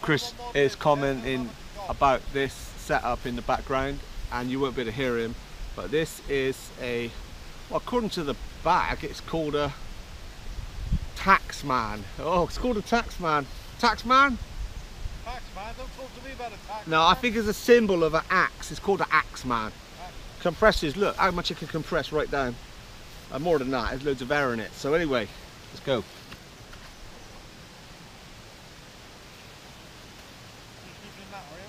Chris is commenting about this setup in the background and you won't be able to hear him but this is a well according to the bag it's called a taxman oh it's called a taxman taxman Tax man, don't talk to me about a tax no I think it's a symbol of an axe. It's called an axe man. Compresses look how much it can compress right down. Uh, more than that there's loads of air in it. So anyway let's go You sleeping in that, are you?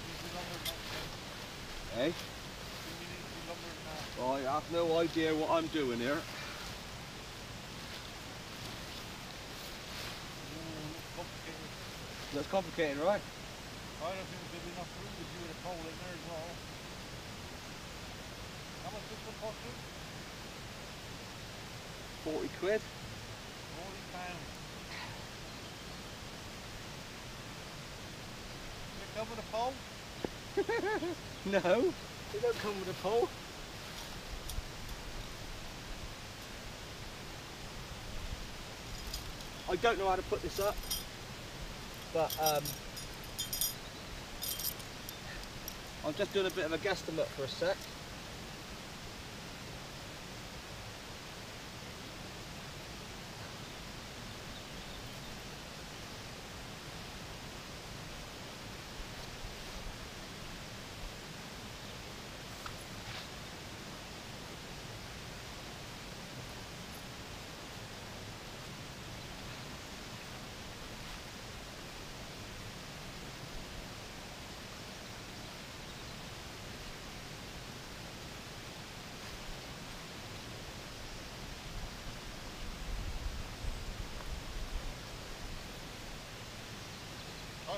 Sleeping longer than that, Ken. hey You need to be longer than that. I have no idea what I'm doing here complicated. that's complicated right I don't think there'll be enough room with you with a pole in there as well. How much does it cost you? 40 quid Forty pounds. Does it come with a pole? No, they don't come with a pole. I don't know how to put this up, but um, I'm just doing a bit of a guesstimate for a sec.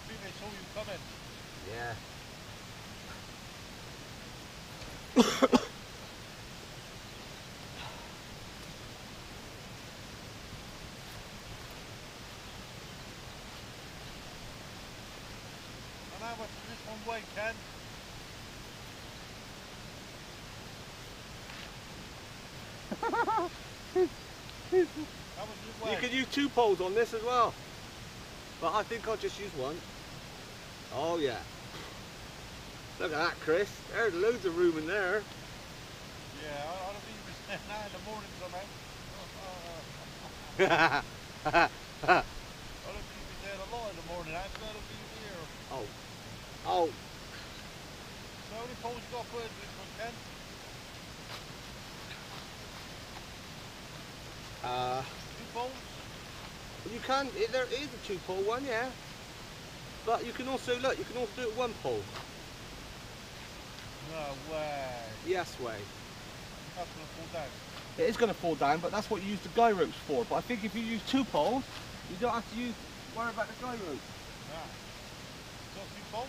Think they saw you coming. Yeah. And much does this one weigh, Ken? You could use two poles on this as well, but I think I'll just use one. Oh yeah. Look at that, Chris. There's loads of room in there. Yeah, I, I don't think you can now in the morning somehow. oh, I don't think can there a lot in the morning. That's got to be here. oh, So how many poles you got put this one, Ken? uh, Two poles? you can. There is a two-pole one, yeah. But you can also look. You can also do it one pole. No way. Yes way. That's going to fall down. It is going to fall down, but that's what you use the guy ropes for. But I think if you use two poles, you don't have to use worry about the guy rope. Yeah. So two poles?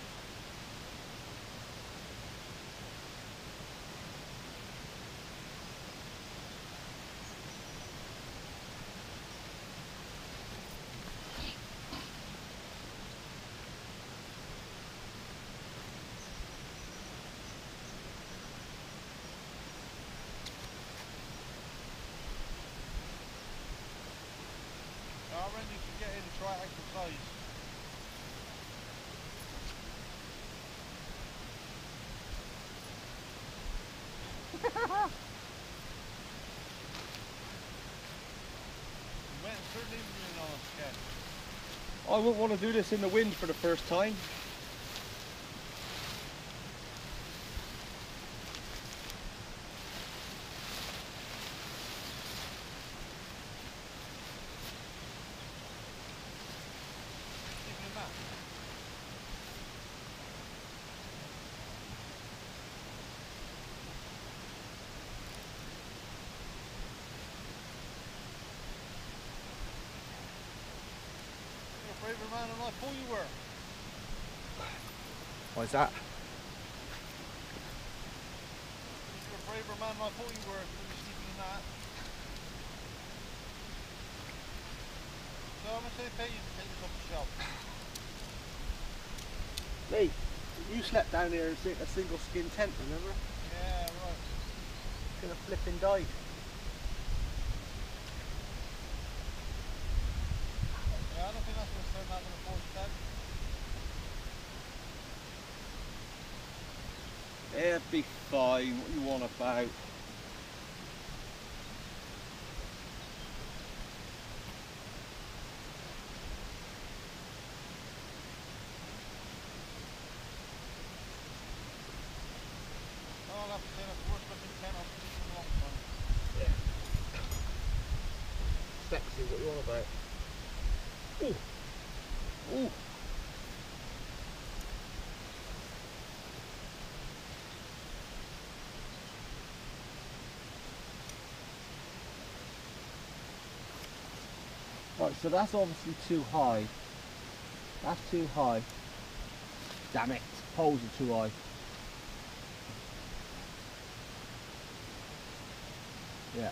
I reckon you should get in and try exercise. You went and turned in on us, Ken. I wouldn't want to do this in the wind for the first time. Sleeping in that. You're a braver man than I thought you were. Why's that? You're a braver man than I thought you were when you're sleeping in that. So I'm gonna say pay you to take this off the shelf. Mate, you slept down here in a a single skin tent, remember? Yeah, right. Could have flipping died. Yeah, I don't think that's gonna start having a force tent. It'll be fine. What you want about? Oh, I'll have to say that's the worst looking tent I've seen in a long time. Sexy. What you want about? Ooh. Ooh. Right, so that's obviously too high. That's too high. Damn it, poles are too high. Yeah.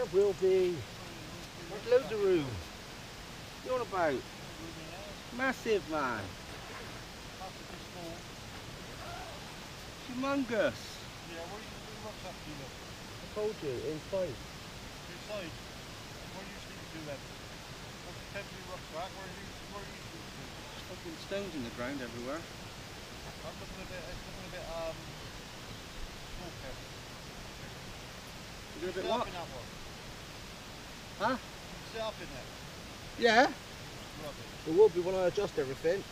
will be. There's loads of room. You're about Room in there. massive man. Small. Humongous. Yeah, where you do rucksack to? I told you, inside. Inside. What do you sleep to then? What's the temporary rucksack? Where do you, where do you sleep to? Fucking stones in the ground everywhere. I'm looking a bit, it's looking a bit, um, small cap. You do a bit up what? In that one. Huh? You up in there. Yeah. Rubbish. There will be when I adjust everything.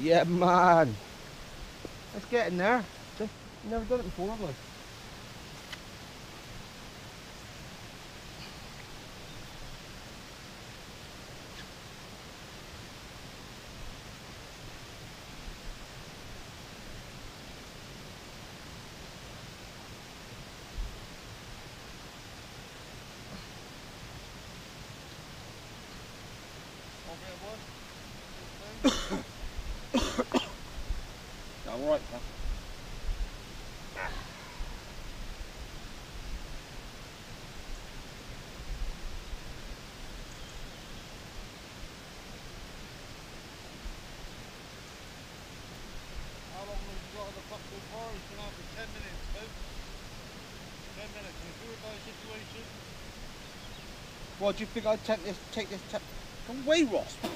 Yeah, man. Let's get in there. Just never done it before, have I? Over here, boy. I'm right, pal. How long have you got on the clock so far? It's been out for 10 minutes, folks. 10 minutes. In a do or die situation, What do you think I'd take this? Take this? Away, Ross.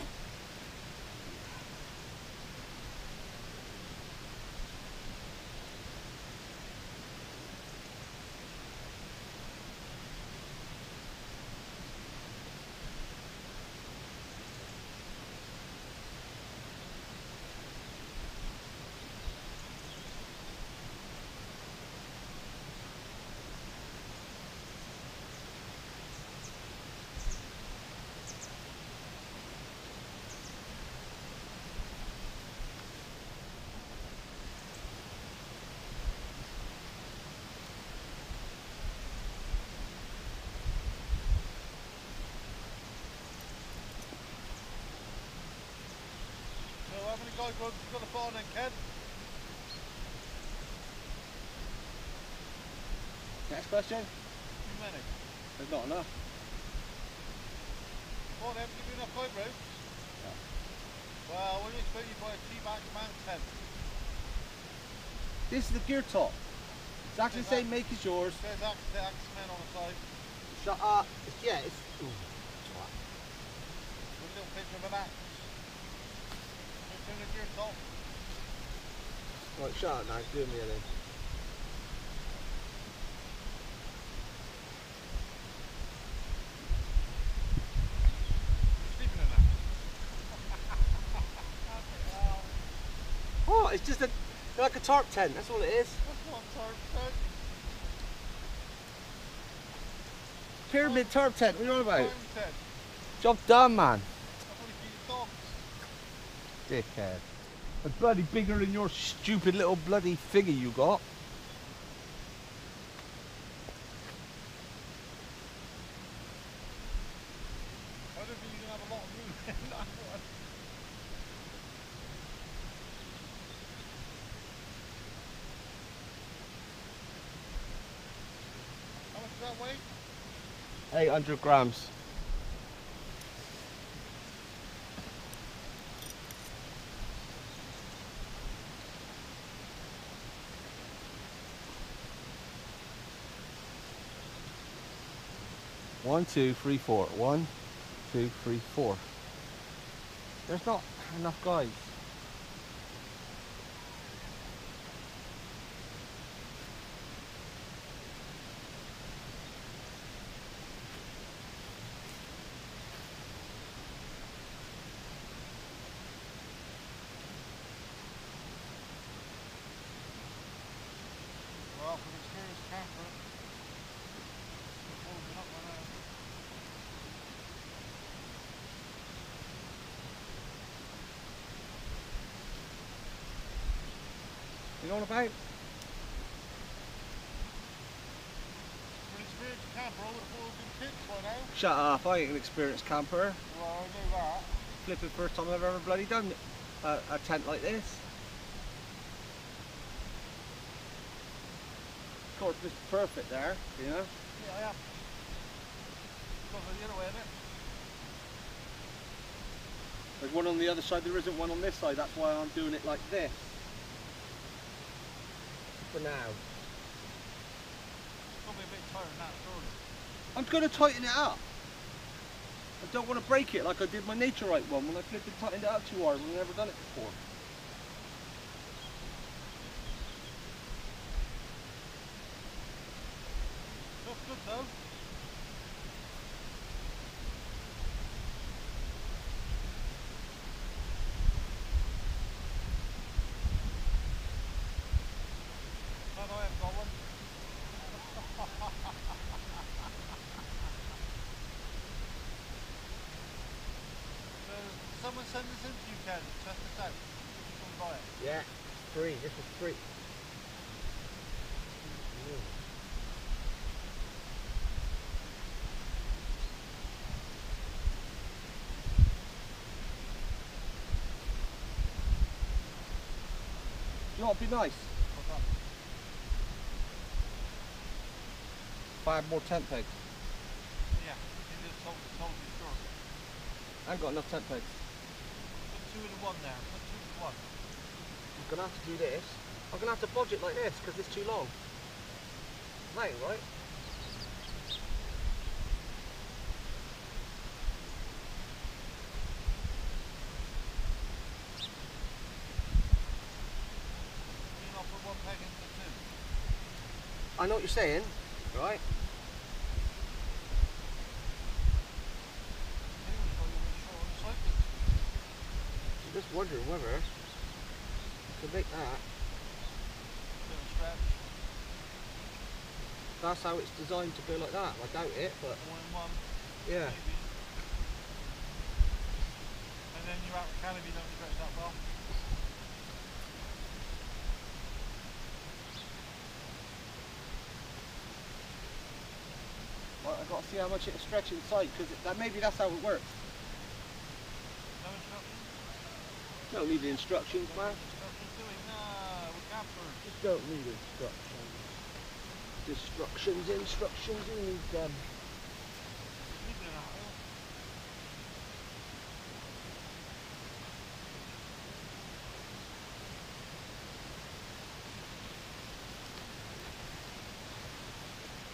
How many guide got put on then, Ken? Next question. Too many. There's not enough. Come on then, give you enough float ropes. Well, what do you expect you buy a T-Max man tent? This is the Geertop. Exactly the same make as yours. Says Axe, the Axemen on the side Shut up. It's, yeah, it's. Ooh, twat. a little picture of an axe. It's in the gear top. Right, shut up now. Do me a then. You're sleeping in that. Oh, it's just a like a tarp tent. That's all it is. That's not tarp tent. Pyramid tarp tent. What are you on about? Time tent. Job done, man. That's what you feed dogs. Dickhead. A bloody bigger than your stupid little bloody figure you got. I don't think you're going to have a lot of room in that one. How much does that weigh? 800 grams. One, two, three, four. One, two, three, four. There's not enough guys. Well, for an experienced camper, it's holding up right now. You know what about? For an experienced camper, I would have all been tips by now. Shut up, I ain't an experienced camper. Well, I know that. Flipping first time I've ever bloody done a, a tent like this. Of course, it's perfect there, you know. Yeah, I am. Because the other way, isn't? There's one on the other side, there isn't one on this side, that's why I'm doing it like this. For now. Probably a bit tighter than that, surely. I'm going to tighten it up. I don't want to break it like I did my Naturehike one when I flipped and tightened it up too hard. I've never done it before. Looks good though. No, no, I haven't got one. so, someone send this in to you, Ken. Test this out. You can buy it. Yeah, free. This is free. You know what'd be nice? Five more tent pegs. Yeah, you just you sure. I ain't got enough tent pegs. Two in one there. Put two in one. I'm gonna have to do this. I'm gonna have to bodge it like this because it's too long. Ain't right. You not put one peg into two. I know what you're saying, right? Anyone's got you a bit short on the cycles. I'm just wondering whether to make that. Bit of a stretch. That's how it's designed to go like that. I doubt it, but One in one. yeah. Maybe. And then you're out the canopy, don't stretch that well. Well, I've got to see how much it'll stretch inside because that maybe that's how it works. No instructions? Don't need the instructions, man. Instructions doing? We're campers. Just don't need instructions. Destructions, instructions, you need them?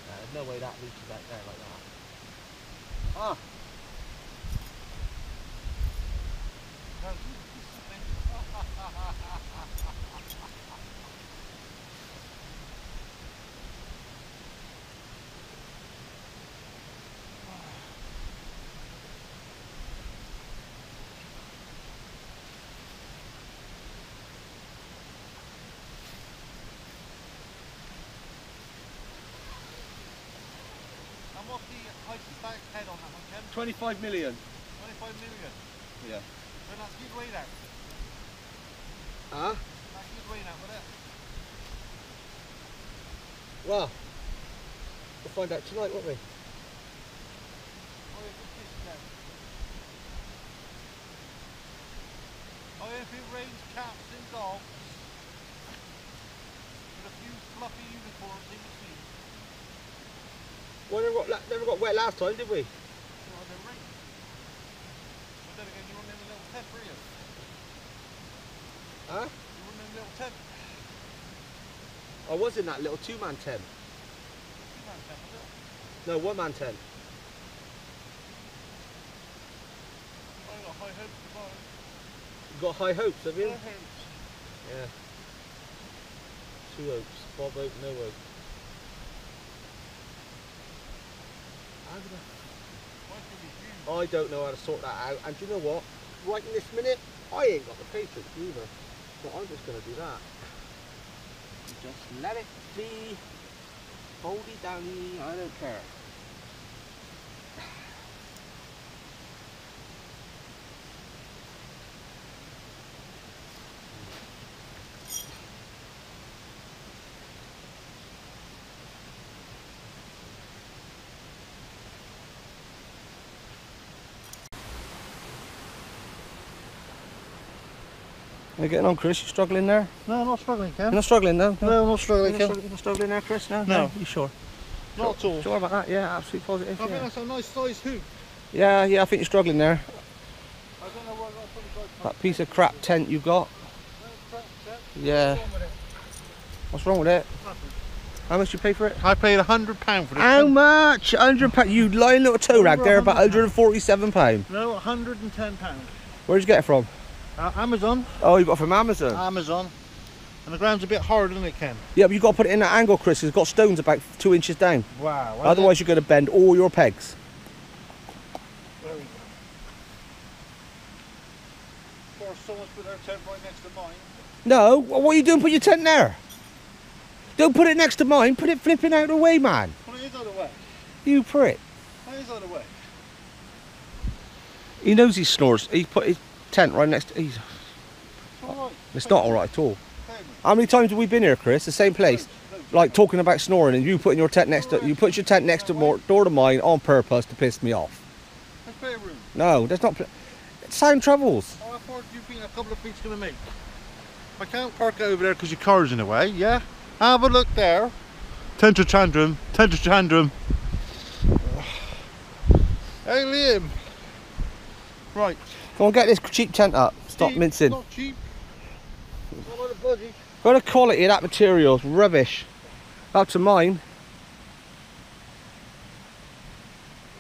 Uh, no way that reaches back there like that. Ah, what's the height of back head on that one, Ken? 25 million. 25 million. Yeah. So that's good weight out. Huh? That's good weight out with it. Well, we'll find out tonight, won't we? Oh, yeah, good fish then. Oh, yeah, if it rains cats and dogs, with a few fluffy unicorns in between, Well, never got, wet last time, did we? you know, the rain. But then again, you weren't in a little tent, were you? Huh? You weren't in a little tent. I was in that little two-man tent. Two-man tent, was it? No, one-man tent. I oh, got high hopes for mine. You got high hopes, have you? High hopes. Yeah. Two hopes. Bob hope, no hope. How did I- Mine's gonna be huge. I don't know how to sort that out. And do you know what? Right in this minute, I ain't got the patience either. So I'm just going to do that. Just let it be. Boldy downy, I don't care. Are you getting on, Chris? You struggling there? No, I'm not struggling, You're Ken. not struggling, no? No, I'm not struggling, You're Ken. not, struggling there, Chris? No? No. You sure? Not at all. Sure about that? Yeah, absolutely positive. I think Yeah. that's a nice size hoop. yeah, yeah, I think you're struggling there. I don't know what that's what it's like. That piece of crap tent you've got. Yeah. What's wrong with it? How much you pay for it? I paid a hundred pound for this. How tent. much? Hundred pound. You lying little toe rag there, about hundred and forty-seven pound. No, hundred and ten pound. Where'd you get it from? Uh, Amazon. Oh, you got it from Amazon. Amazon. And the ground's a bit hard, isn't it, Ken? yeah, but you got to put it in that angle, Chris. It's got stones about two inches down. Wow. Otherwise, you're going to bend all your pegs. There we go. Course, someone's put their tent right next to mine. No, what are you doing? Put your tent there. Don't put it next to mine. Put it flipping out of the way, man. Well, it is out of the way. You prick. It is out of the way. He knows he snores. He put his tent right next. To, It's it's not all right at all. How many times have we been here, Chris? The same place. Like talking about snoring, and you putting your tent next to you put your tent next to more door to mine on purpose to piss me off. No, that's not. Sound travels. How far do you think a couple of to make? I can't park over there because your car's in the way, yeah? Have a look there. Tentra Chandram, Tentra Chandram. Hey Liam. Right. Come on, get this cheap tent up. Stop cheap, mincing. Not cheap. A lot of the quality of that material's rubbish. Up to mine.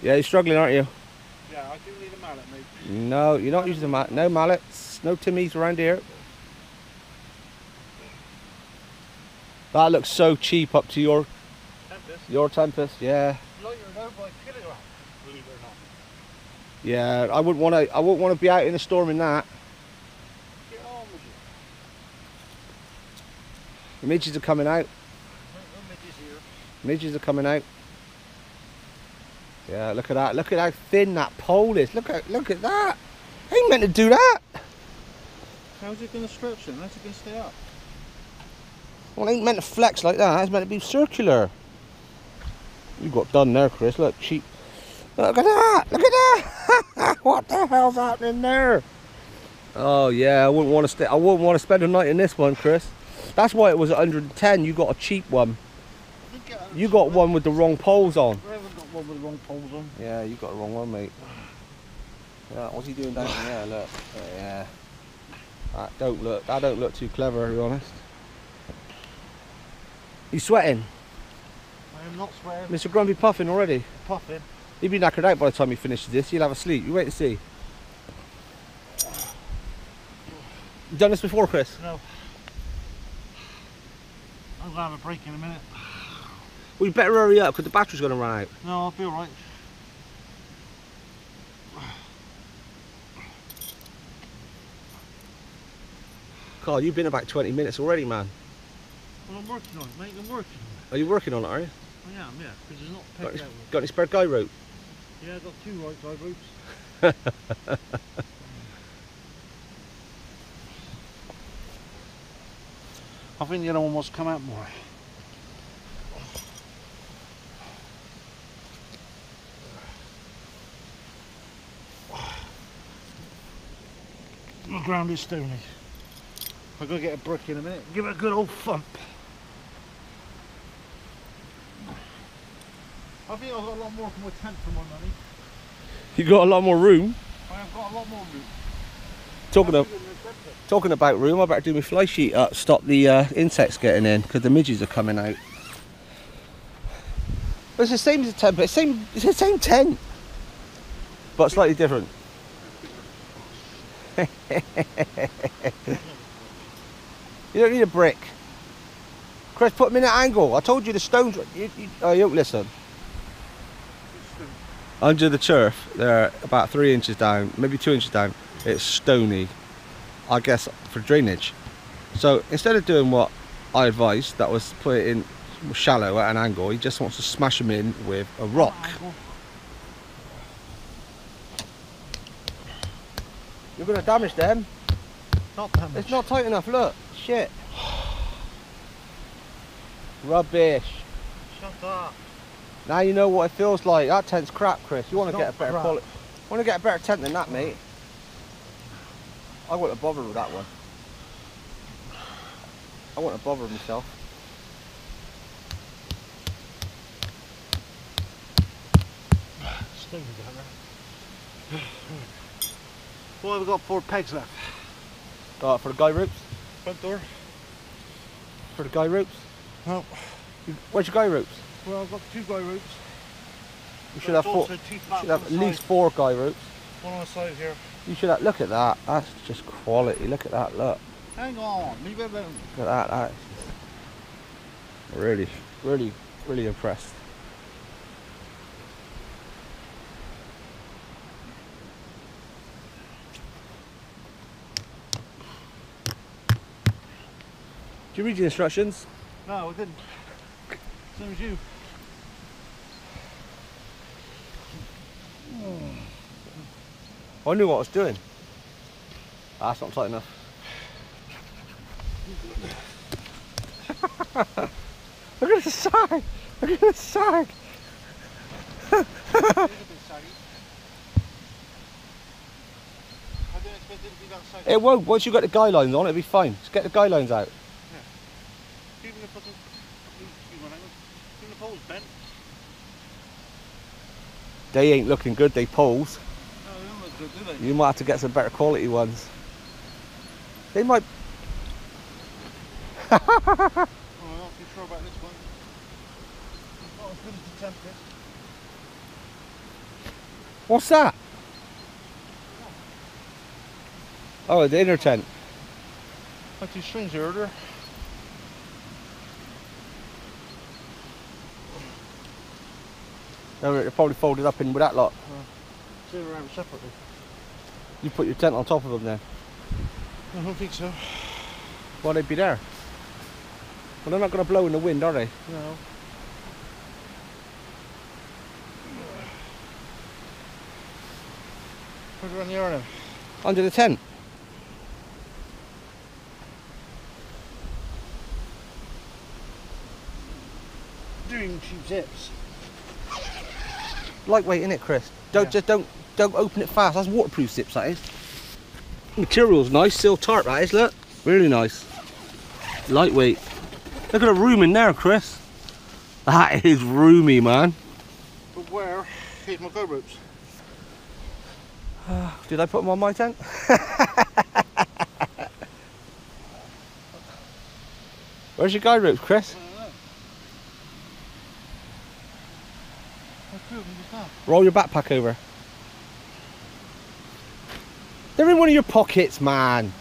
Yeah, you're struggling, aren't you? Yeah, I do need a mallet, mate. No, you're not using the mallet. No mallets. No timmies around here. That looks so cheap up to your Tempest. your Tempest. Yeah, Lighter now by kilogram, believe it or not. Yeah. I wouldn't want to. I wouldn't want to be out in the storm in that. Get on with it. The midges are coming out. No, no midges here. Midges are coming out. Yeah, look at that. Look at how thin that pole is. Look at look at that. ain't meant to do that. How's it going to stretch then? How's it going to stay up? Well, it ain't meant to flex like that. It's meant to be circular. You got done there, Chris. Look, cheap. Look at that. Look at that. what the hell's happening there? Oh yeah, I wouldn't want to stay. I wouldn't want to spend a night in this one, Chris. That's why it was 110. You got a cheap one. I think it- You got one with the wrong poles on. I haven't got one with the wrong poles on. Yeah, you got the wrong one, mate. Yeah, what's he doing down there? Look. Yeah. That don't look. That don't look too clever, to be honest. You sweating? I I am not sweating. Mr. Grumpy puffing already. Puffing. He'll be knackered out by the time he finishes this. He'll have a sleep. You wait and see. You done this before, Chris? No. I'm gonna have a break in a minute. Well, you better hurry up because the battery's going to run out. No, I'll be alright. God, you've been about 20 minutes already, man. Well, I'm working on it, mate. I'm working on Are you working on it, are you? I am, yeah. Because it's not pegged any, out. got any spare guy rope? Yeah, I've got two right side ropes. I think the other one must come out more. The ground is stony. I'm gonna get a brick in a minute. Give it a good old thump. I think I've got a lot more for my tent for my money. You got a lot more room. I have got a lot more room. Talking of talking about room, I better do my fly sheet up, stop the uh, insects getting in because the midges are coming out. But it's the same as a tent, but it's same it's the same tent, but slightly different. you don't need a brick. Chris, put them in an angle. I told you the stones. You, you, oh, you don't listen. Under the turf, they're about three inches down, maybe two inches down. It's stony, I guess, for drainage. So instead of doing what I advised, that was put it in shallow at an angle, he just wants to smash them in with a rock. You're going to damage them. Not much. It's not tight enough, look. Shit. Rubbish. Shut up. Now you know what it feels like. That tent's crap, Chris. You want to get a better crap. quality. Want to get a better tent than that, mate. I wouldn't have bothered with that one. I wouldn't have bothered myself. Down there. Well, we've got four pegs left. Uh, for the guy ropes. Front door. For the guy ropes. No. Where's your guy ropes? Well, I've got two guy ropes. You should have four. Also two You flaps should have at least side. four guy ropes. One on the side here. You should have. Look at that. That's just quality. Look at that. Look. Hang on, leave it alone. Look at that. That's really, really, really impressed. Do you read the instructions? No, I didn't. Same as you. I knew what I was doing. Ah, That's not tight enough. Look at the side! Look at the sag! It is a bit saggy. I didn't expect it to be that saggy. It won't. Once you've got the guy lines on, it'll be fine. Just get the guy lines out. Even if I can... Excuse me, hang on. Even the pole's bent. They ain't looking good, they poles. You might have to get some better quality ones. They might. Oh, I'm not too sure about this one. It's not as good as the Tempest. What's that? Oh, the inner tent. Like strings earlier. No, they're probably folded up in with that lot. Oh. Sit around separately. You put your tent on top of them then. I don't think so. Why they'd be there? Well, they're not going to blow in the wind, are they? No. Put it on the arm. Under the tent. Doing cheap zips. Lightweight, isn't it, Chris? Don't Yeah. just don't don't open it fast. That's waterproof zips, that is. Material's nice, still tart, that is. Look, really nice. Lightweight. Look at the room in there, Chris. That is roomy, man. But where? Here's my go ropes. Did I put them on my tent? Where's your guide ropes, Chris? Uh, Roll your backpack over. They're in one of your pockets, man.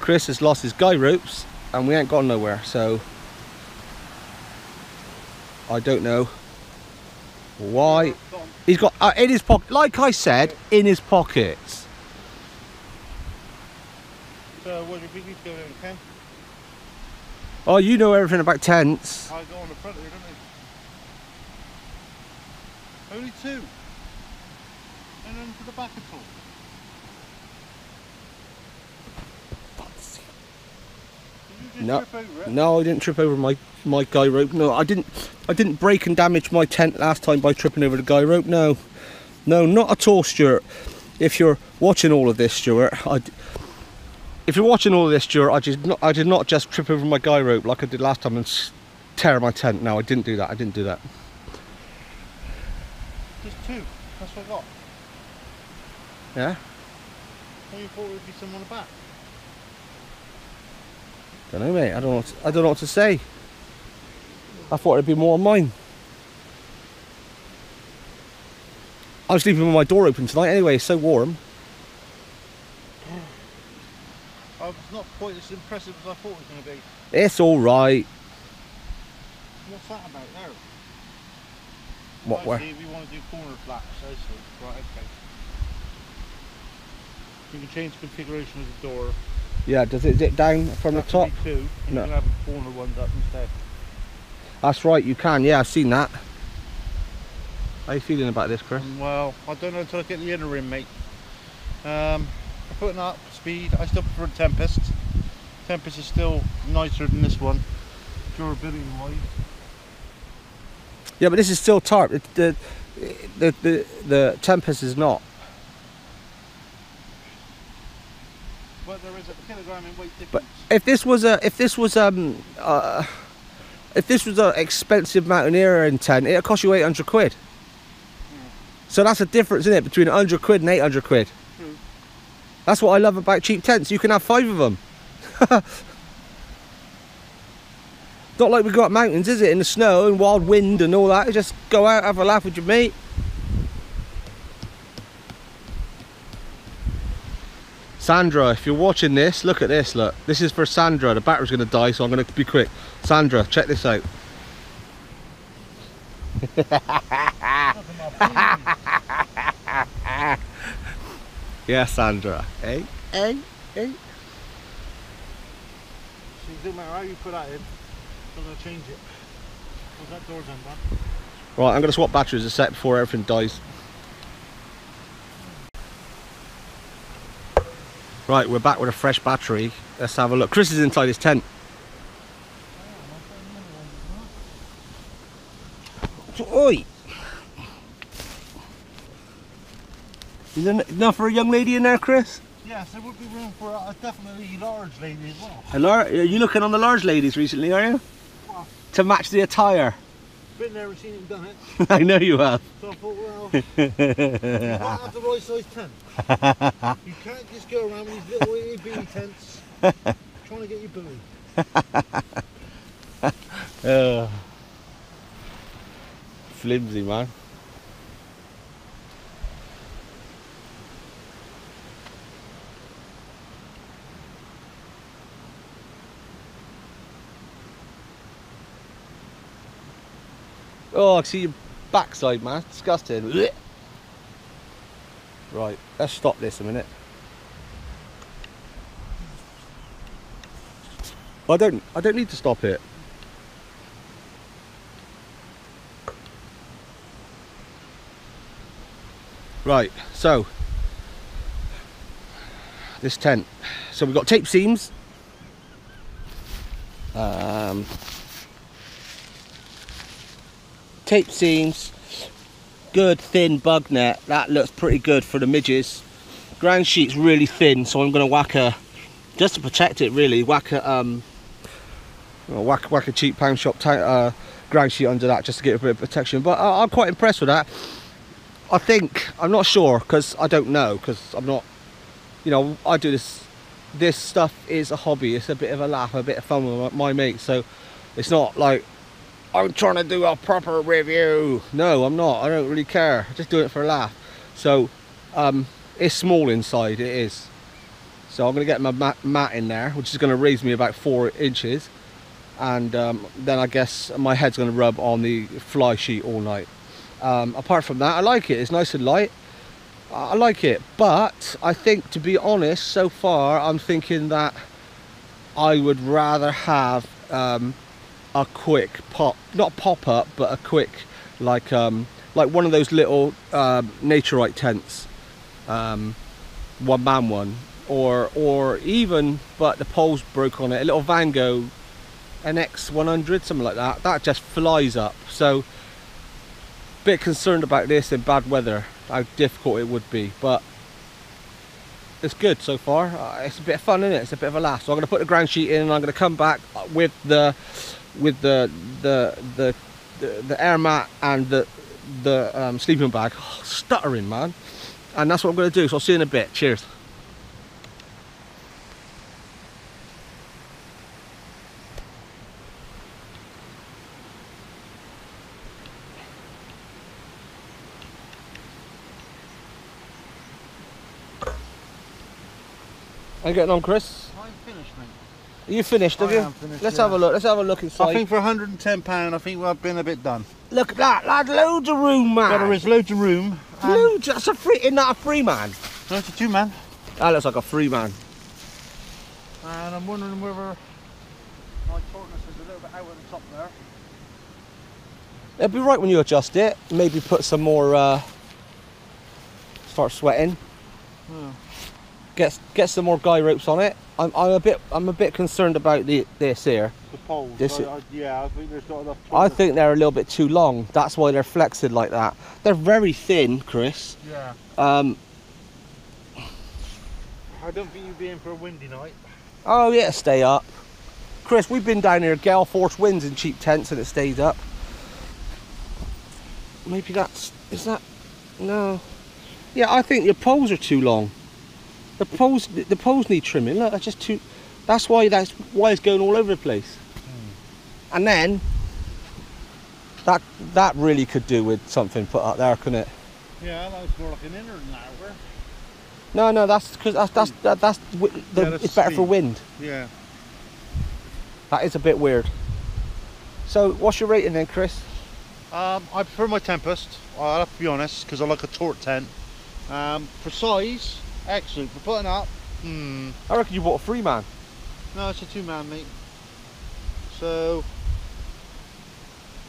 Chris has lost his guy ropes and we ain't gone nowhere, so I don't know why. He's got uh, in his pocket, like I said, in his pockets. So what you in, Ken? Oh, you know everything about tents. I go on the front here, don't I? Only two. And then to the back at all. Did you just No. trip over it? No, I didn't trip over my my guy rope. No, I didn't. I didn't break and damage my tent last time by tripping over the guy rope. No, no, not at all, Stuart. If you're watching all of this, Stuart, I. If you're watching all of this, Stuart, I did not. I did not just trip over my guy rope like I did last time and tear my tent. No, I didn't do that. I didn't do that. Just two. That's what I got. Yeah. Well, you thought it would be someone the back. Don't know, mate. I don't know. What to, I don't know what to say. I thought it'd be more on mine. I was sleeping with my door open tonight anyway. It's so warm. I was not quite as impressive as I thought it was going to be. It's all right. What's that about there? What? Where? you want to do corner flaps, I see. Right, okay. You can change the configuration of the door. Yeah. Does it dip down from the top? two, No. you can have corner ones up instead. That's right. You can. Yeah, I've seen that. How are you feeling about this, Chris? Um, well, I don't know until I get the inner in, mate. Um, I'm putting up speed. I still prefer Tempest. Tempest is still nicer than this one, durability wise. Yeah, but this is still tarp. It, the, the the the Tempest is not. But there is a kilogram in weight difference. But if this was a if this was um uh, if this was an expensive mountaineering tent, it'd cost you eight hundred quid. So that's a difference in it between hundred quid and eight hundred quid. That's what I love about cheap tents. You can have five of them. Not like we go up mountains, is it? In the snow and wild wind and all that. You just go out, have a laugh with your mate. Sandra, if you're watching this, look at this. Look, this is for Sandra. The battery's going to die, so I'm going to be quick. Sandra, check this out. Yeah, Sandra. Hey, hey, hey. So it doesn't matter how you put that in, I'm going to change it. Because that door's undone. Right, I'm going to swap batteries a sec before everything dies. Right, we're back with a fresh battery. Let's have a look. Chris is inside his tent. Oh, Oi! Is there enough for a young lady in there, Chris? Yes, there would be room for a definitely large lady as well. A lar- are you looking on the large ladies recently, are you? To match the attire. Been there and seen him done it, I know you have. so I thought, well, you might have the right size tent. You can't just go around with these little itty bitty tents trying to get your booty. Uh, flimsy, man. Oh, I see your backside, man. Disgusting. Blech. Right, let's stop this a minute. I don't. I don't need to stop it. Right, so this tent. So we've got tape seams. Um, tape seams. Good thin bug net. That looks pretty good for the midges. Ground sheet's really thin, so I'm to whack a just to protect it. Really, whack a um, whack whack a cheap pound shop uh, ground sheet under that just to get a bit of protection. But I, I'm quite impressed with that. I think I'm not sure because I don't know because I'm not. You know, I do this. This stuff is a hobby. It's a bit of a laugh, a bit of fun with my, my mates. So it's not like I'm trying to do a proper review. No, I'm not. I don't really care. I'm just do it for a laugh. So, um, it's small inside. It is. So I'm going to get my mat, mat in there, which is going to raise me about four inches. And um, then I guess my head's going to rub on the fly sheet all night. Um, apart from that, I like it. It's nice and light. I like it. But I think, to be honest, so far, I'm thinking that I would rather have um, a quick pop, not pop up, but a quick, like um, like one of those little um, Naturehike tents, um, one man one, or or even, but the poles broke on it, a little Vango NX 100, something like that. That just flies up. So, bit concerned about this in bad weather, how difficult it would be, but it's good so far. Uh, it's a bit of fun, isn't it? It's a bit of a laugh. So I'm going to put the ground sheet in, and I'm going to come back with the with the the the the, the air mat and the the um, sleeping bag. Oh, stuttering, man. And that's what I'm going to do. So I'll see you in a bit. Cheers. How you getting on, Chris? I'm finished, mate. Are you finished, have I you? finished, Let's yeah. have a look. Let's have a look inside. I think for 110 pound, I think I've been a bit done. Look at that, lad. Loads of room, man. There is loads of room. Loads. That's a free. Isn't that a free man? No, it's a two man. That looks like a free man. And I'm wondering whether my tortoise is a little bit out on the top there. It'll be right when you adjust it. Maybe put some more. Uh, start sweating. Oh. Get get some more guy ropes on it. I'm, I'm a bit I'm a bit concerned about the this here. The poles. This I, I, yeah, I think there's not enough. I think they're a little bit too long. That's why they're flexed like that. They're very thin, Chris. Yeah. Um, I don't think you'd be in for a windy night. oh yeah, stay up. Chris, we've been down here gale force winds in cheap tents and it stayed up. Maybe that's is that no. Yeah, I think your poles are too long. The poles the poles need trimming. Look, that's just too that's why that's why it's going all over the place. And then that that really could do with something put up there, couldn't it? Yeah, that was more like an inner than outer. No, no, that's because that's that's that, that's the, Yeah, it's better for wind. Yeah. That is a bit weird. So, what's your rating then, Chris? Um, I prefer my Tempest. I'll have to be honest, because I like a tort tent. Um, for size, excellent. For putting up, hmm. I reckon you bought a free man. No, it's a two man, mate. So,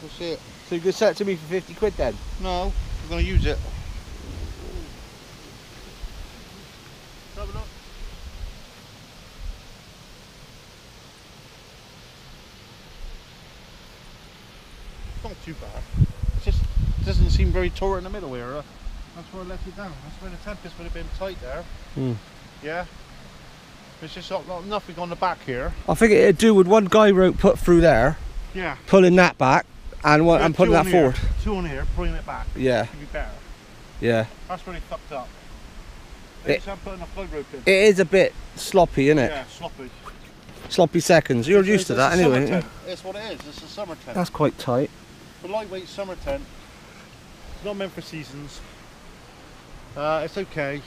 we'll see it. So you could sell it to me for 50 quid then? No, I'm going to use it. A. It's not too bad. It just doesn't seem very taut in the middle here. uh, That's where I let it down. That's where the Tempest would have been tight there. Hmm. Yeah. There's just not, not nothing on the back here. I think it'd do with one guy rope put through there, Yeah. pulling that back, and one, and putting that here, forward. Two on here, pulling it back. Yeah, It'd be better. yeah. That's really fucked up. It- It's I'm putting a float rope in. It is a bit sloppy, isn't it? Yeah, sloppy. Sloppy seconds. You're used to that anyway. tent. It's what it is. It's a summer tent. That's quite tight. a lightweight summer tent. It's not meant for seasons. Uh, it's okay,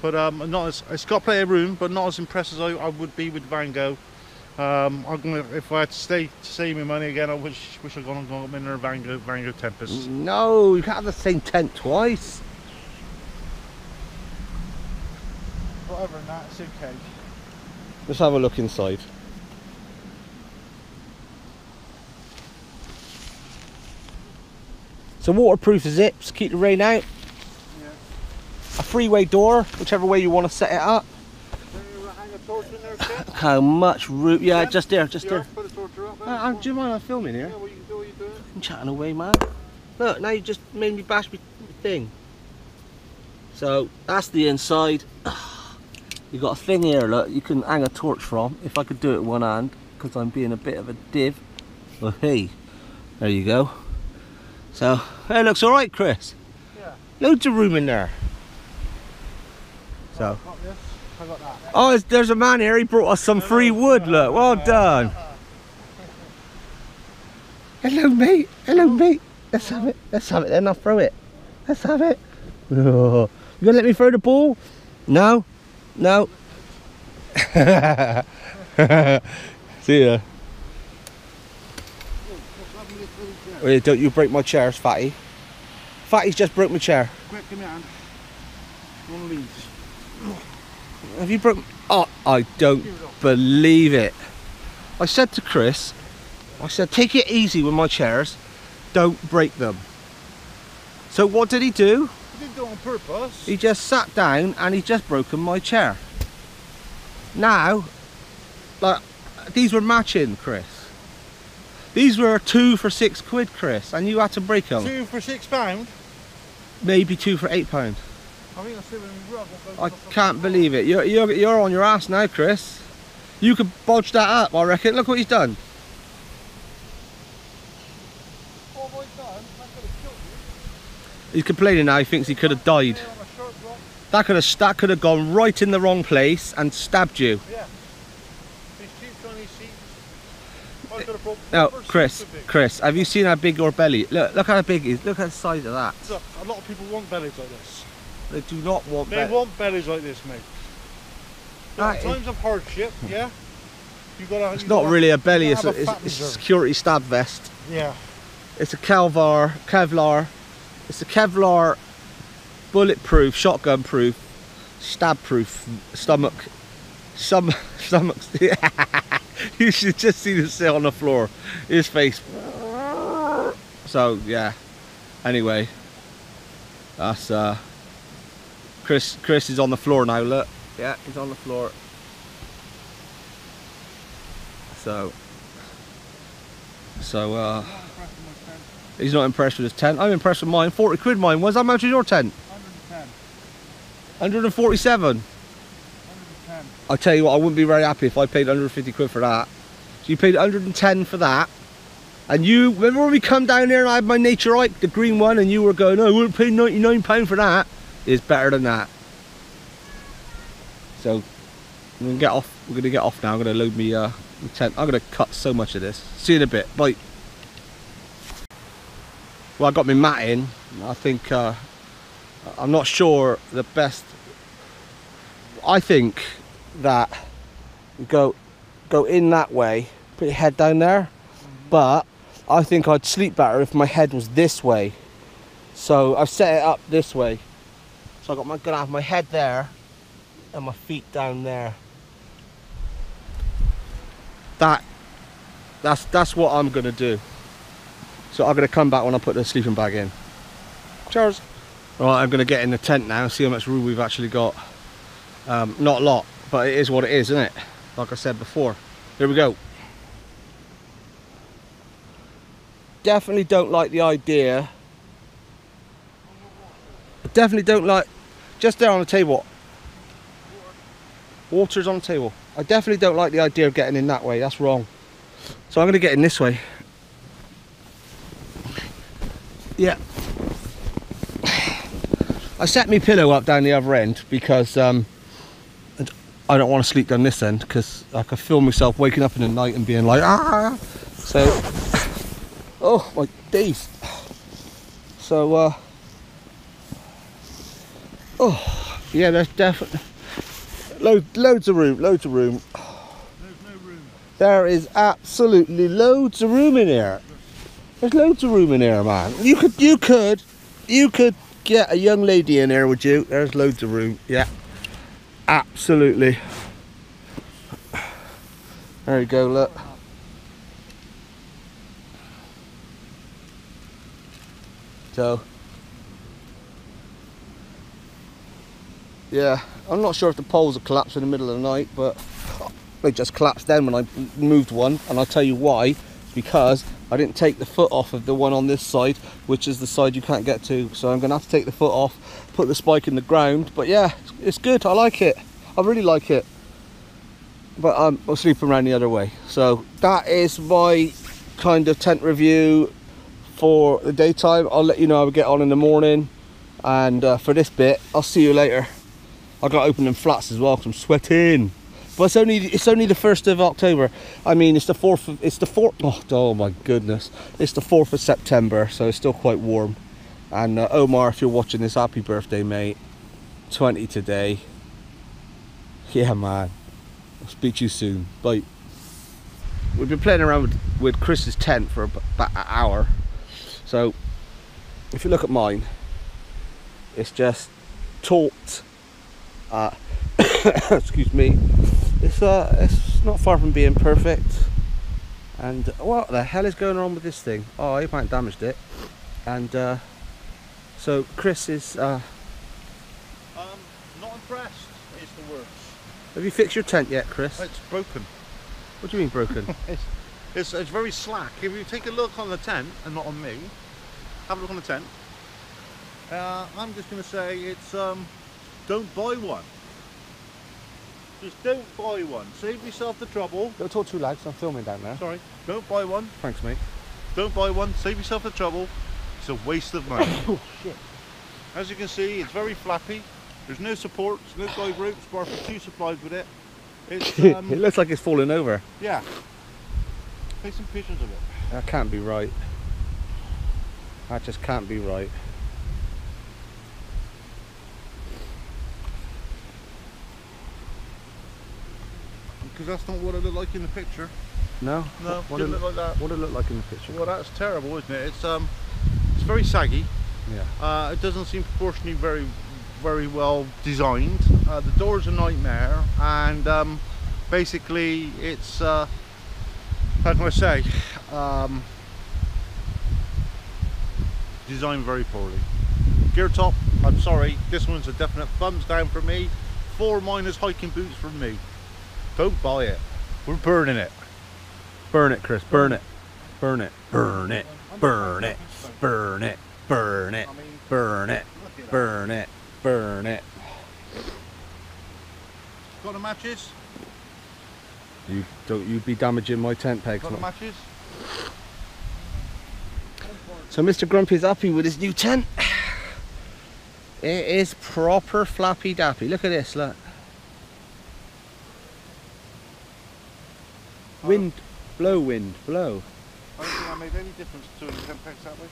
but um, not as it's got plenty of room, but not as impressed as I, I would be with Vango. Um, I'm gonna if I had to stay to save my money again, I wish wish I'd gone and gone in a Vango Van Gogh Tempest. No, you can't have the same tent twice. Whatever, than that, it's okay. Let's have a look inside. So waterproof zips, keep the rain out. Yeah. A freeway door, whichever way you want to set it up. Can you hang a torch in there, Kit? How much room? Yeah, just there, just Yeah, there. put a torch up there. Uh, uh, do you mind I'm filming here? what you can do, what you doing? I'm chatting away, man. Look, now you just made me bash my thing. So that's the inside. You've got a thing here, look, you can hang a torch from. If I could do it one hand, because I'm being a bit of a div. Well, hey, there you go. So, it looks all right, Chris. Yeah. Loads of room in there. So, Got this. I got that. oh, there's- there's a man here. He brought us some free wood. Look, well done. Hello, mate. Hello, mate. Let's have it. Let's have it then. I'll throw it. Let's have it. Oh. You gonna let me throw the ball? No? No? See ya. Wait, don't you break my chairs, Fatty. Fatty's just broke my chair. Quick, give me a hand. One of these. Have you broken? Oh, I don't believe it. I said to Chris, I said, take it easy with my chairs. Don't break them. So what did he do? Didn't do it on purpose. He just sat down and he just broken my chair. Now, like, these were matching, Chris. These were two for six quid, Chris, and you had to break them. Two for six pound. Maybe two for eight pound. I can't believe it. You're, you're, you're on your ass now, Chris. You could bodge that up, I reckon. Look what he's done. He's complaining now. He thinks he could have died. That could have that could have gone right in the wrong place and stabbed you. Now, Chris. Chris, have you seen how big your belly? Look, look how big it is. Look at the size of that. Look, a lot of people want bellies like this. They do not want They want bellies like this, mate. At is- times of hardship, yeah. You gotta. It's you not gotta- really a belly. It's a, it's, a it's a security stab vest. Yeah. It's a Kevlar, Kevlar. It's a Kevlar, bulletproof, shotgun proof, stab proof, stomach, some stomach. you should just see this sit on the floor. His face. So yeah. Anyway, that's uh. Chris, Chris is on the floor now. Look, yeah, he's on the floor. So. So uh. He's not impressed with his tent. I'm impressed with mine. 40 quid mine was. How much is your tent? 110. 147. 110. I tell you what, I wouldn't be very happy if I paid 150 quid for that. So you paid 110 for that. And you, remember when we come down here and I had my Naturehike, the green one, and you were going, oh, I wouldn't pay 99 pound for that. It's better than that. So, we're gonna get off. We're gonna get off now. I'm gonna load me uh, my tent. I'm gonna cut so much of this. See you in a bit. Bye. Well, I got my mat in. I think uh, I'm not sure the best. I think that go go in that way, put your head down there. But I think I'd sleep better if my head was this way. So I've set it up this way. So I got my gonna have my head there and my feet down there. That that's that's what I'm gonna do. So I'm gonna come back when I put the sleeping bag in. Cheers. Right, I'm gonna get in the tent now, see how much room we've actually got. Um, not a lot, but it is what it is, isn't it? Like I said before. Here we go. Definitely don't like the idea. Definitely don't like. Just there on the table. Water's on the table. I definitely don't like the idea of getting in that way. That's wrong. So I'm to get in this way. Yeah. I set my pillow up down the other end because um, I don't want to sleep down this end because I could feel myself waking up in the night and being like ah. So, oh my days. So, uh, oh yeah, there's definitely loads, loads of room, loads of room. There's no room. There is absolutely loads of room in here. There's loads of room in here, man. You could, you could, you could get a young lady in here, would you? There's loads of room. Yeah, absolutely. There you go. Look. So. Yeah, I'm not sure if the poles have collapsed in the middle of the night, but they just collapsed then when I moved one, and I'll tell you why. Because I didn't take the foot off of the one on this side, which is the side you can't get to. So I'm gonna have to take the foot off, put the spike in the ground. But yeah, it's- good. I like it. I really like it. But um, I'll sleep around the other way. So that is my kind of tent review for the daytime. I'll let you know how we get on in the morning. And uh, for this bit, I'll see you later. I got to open them flats as well because I'm sweating. But it's only it's only the first of October. I mean, it's the fourth. Of, it's the fourth. Oh, oh my goodness! It's the fourth of September, so it's still quite warm. And uh, Omar, if you're watching this, happy birthday, mate. Twenty today. Yeah, man. I'll speak to you soon. Bye. We've been playing around with, with Chris's tent for about an hour. So, if you look at mine, it's just taut. Uh, excuse me. It's uh, it's not far from being perfect. And what the hell is going on with this thing? Oh, I might have damaged it. And uh, so Chris is. Uh, Um, not impressed. It's the worst. have you fixed your tent yet, Chris? It's broken. What do you mean broken? It's, it's it's very slack. If you take a look on the tent and not on me, have a look on the tent. Uh, I'm just going to say it's um, don't buy one. Just don't buy one. Save yourself the trouble. Don't talk too loud, I'm filming down there. Sorry, don't buy one. Thanks, mate. Don't buy one. Save yourself the trouble. It's a waste of money. Oh shit. As you can see, it's very flappy. There's no supports, no guide ropes, bar for two supplied with it. It's it um, looks like it's falling over. yeah. Take some pictures of it. That can't be right. That just can't be right. Because that's not what it looked like in the picture. No? No, What, didn't it, look like that. what it look like in the picture? Well, that's terrible, isn't it? It's um, it's very saggy. Yeah. Uh, it doesn't seem proportionally very, very well designed. Uh, the door's a nightmare, and um, basically it's uh, how can I say, um, designed very poorly. Geertop, I'm sorry, this one's a definite thumbs down for me. Four minus hiking boots from me. Don't buy it. We're burning it. Burn it, Chris. Burn it. Burn it. Burn it. Burn it. Burn it. Burn it. Burn it. look at that. Burn it. Burn it. Got the matches? You don't you be damaging my tent pegs. Got the matches? So Mr. Grumpy's happy with his new tent. It is proper flappy dappy. Look at this, look. Wind, blow wind, blow. I don't think I made any difference to the ten packs that way.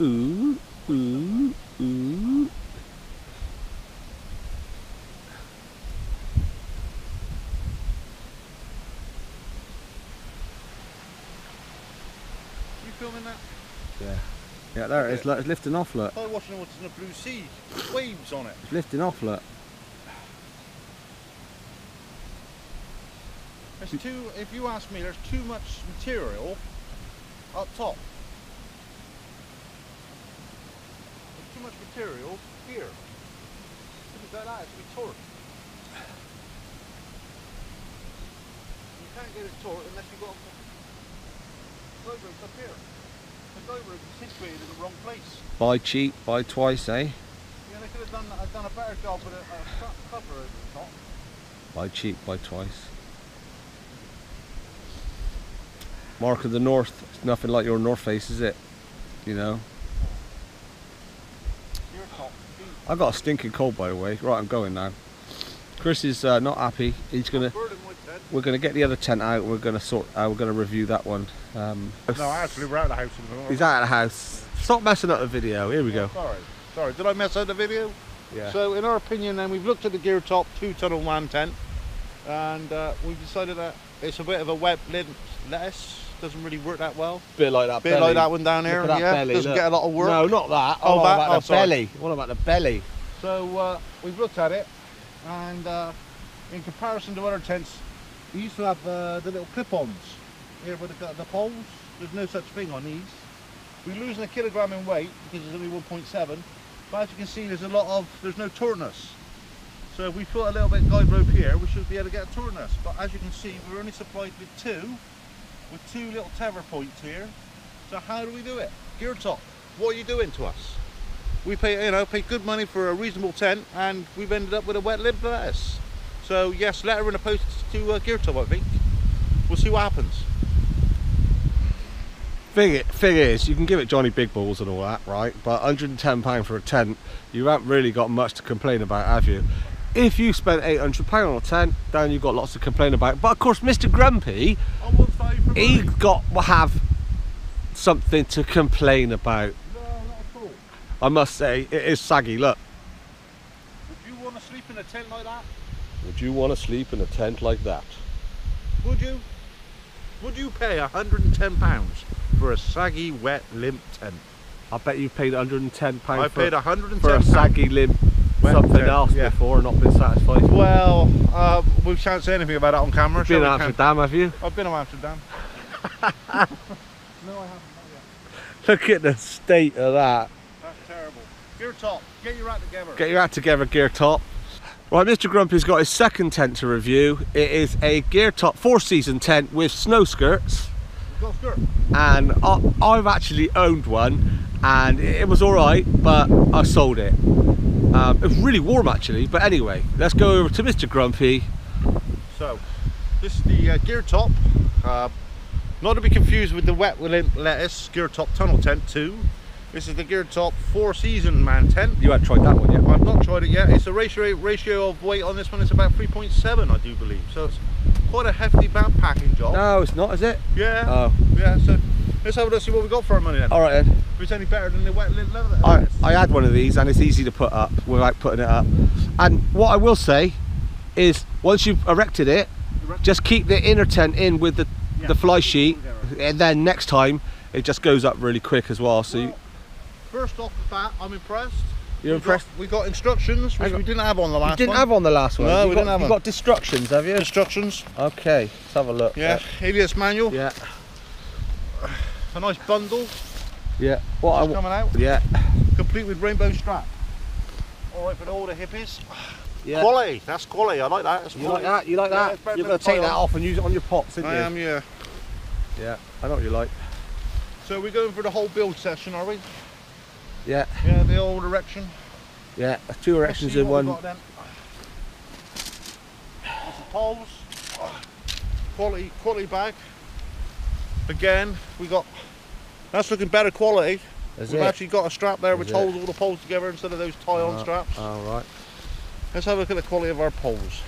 Ooh, ooh, ooh. Filming that? Yeah. Yeah, there it is. Look, it's lifting off, look. Was watching what's in the blue sea. Waves on it. It's lifting off, look. There's too, if you ask me, there's too much material up top. There's too much material here. Look at that, it should be taut. You can't get it taut unless you've got a guide up here. The guide rope situated in the wrong place. Buy cheap, buy twice, eh? Yeah, they could have done, uh, done a better job with a, a co- cover over the top. Buy cheap, buy twice. Mark of the North. It's nothing like your North Face, is it? You know. I got a stinking cold, by the way. Right, I'm going now. Chris is uh, not happy. He's gonna. Burden wood then. We're gonna get the other tent out. We're gonna sort. Uh, we're gonna review that one. Um, No, actually, we're out of the house. at he's out of the house. Stop messing up the video. Here we go. Sorry, sorry. Did I mess up the video? Yeah. So, in our opinion, then we've looked at the Geertop two tunnel man tent, and uh, we've decided that it's a bit of a web lid lettuce. Doesn't really work that well. bit like that. Bit like that one down there. Look at that yeah, belly, doesn't look. get a lot of work. No, not that. Oh, Oh, that- about oh, the sorry. belly. What about the belly? So uh, we've looked at it, and uh, in comparison to other tents, we used to have uh, the little clip-ons here with the, the poles. There's no such thing on these. We're losing a kilogram in weight because it's only 1.7, but as you can see, there's a lot of there's no tautness. So if we put a little bit guide rope here, we should be able to get a tautness. But as you can see, we're only supplied with two, with two little tether points here. So how do we do it? Geertop, what are you doing to us? we pay you know pay good money for a reasonable tent and we've ended up with a wet lid lettuce so yes letter in the post to uh, gear I think we'll see what happens Thing, thing is, you can give it Johnny Big Balls and all that, right? But £110 for a tent, you haven't really got much to complain about, have you? If you spent £800 on a tent, then you've got lots to complain about. But of course, Mr. Grumpy, I want value for he got have something to complain about. No, not at all. I must say, it is saggy. Look, Would you want to sleep in a tent like that? Would you want to sleep in a tent like that? Would you? Would you pay £110 for a saggy, wet, limp tent? I bet you paid £110 I for, paid £110 for a saggy limp something tent, else yeah. before and not been satisfied. Well, uh, we shan't say anything about that on camera. Been in shall we, Amsterdam, have you? I've been to Amsterdam. no, I haven't. Not yet. Look at the state of that. That's terrible. Geertop. Get your act together. Get your act together, Geertop. Right, Mr. Grumpy's got his second tent to review. It is a Geertop four season tent with snow skirts. Skirt. And I, I've actually owned one and it, was alright, but I sold it. Um, it was really warm actually, but anyway, let's go over to Mr. Grumpy. So, this is the uh, Geertop. Uh, not to be confused with the wet lettuce Geertop tunnel tent 2. This is the Geertop four season man tent. You haven't tried that one yet? I've not tried it yet. It's a ratio ratio of weight on this one is about 3.7, I do believe. So it's quite a hefty backpacking job. No, it's not, is it? Yeah. Oh, Yeah. So let's have a look see what we got for our money then. alright then. If it's any better than the wet leather. I, I had one of these and it's easy to put up without putting it up. And what I will say is once you've erected it, just keep the inner tent in with the, Yeah. the fly sheet and then next time it just goes up really quick as well. So you, First off the bat, I'm impressed. you're We got- impressed? We got instructions, which on. we didn't have on the last You didn't one. have on the last one. No, you we got, didn't have you one. got destructions, have you? instructions. Okay, let's have a look. Yeah. Alias manual. Yeah. A nice bundle Yeah. What I coming out, Yeah. complete with rainbow strap. All right for all the hippies. Yeah. Quality. That's quality. I like that. That's You like that? You like Yeah, that? You're gonna take tie that on. off and use it on your pots, aren't I you? am. Yeah. Yeah. I know what you like. So we're going for the whole build session, are we? Yeah. Yeah. The old erection. Yeah. Two erections in one. got then. That's the poles. Quality. Quality bag. Again, we got. That's looking better quality. Is We've it? actually got a strap there which it? holds all the poles together instead of those tie-on Ah, straps. All right. Let's have a look at the quality of our poles.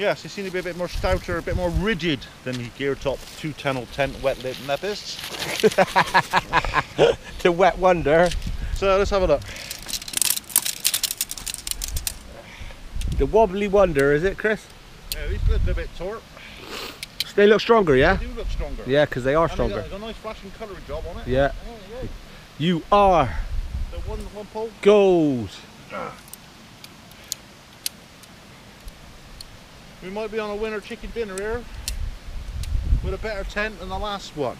Yes, they seem to be a bit more stouter, a bit more rigid than the Geertop two tunnel tent wet lit Nepis. The wet wonder. So let's have a look. The wobbly wonder, is it, Chris? Yeah, these look a bit taut. They look stronger, yeah? They do look stronger. Yeah, because they are And they got- stronger. A nice flashing colour job on it. Yeah. Oh, yeah. You are The one, one pole. gold. Ah. We might be on a winter chicken dinner here with a better tent than the last one.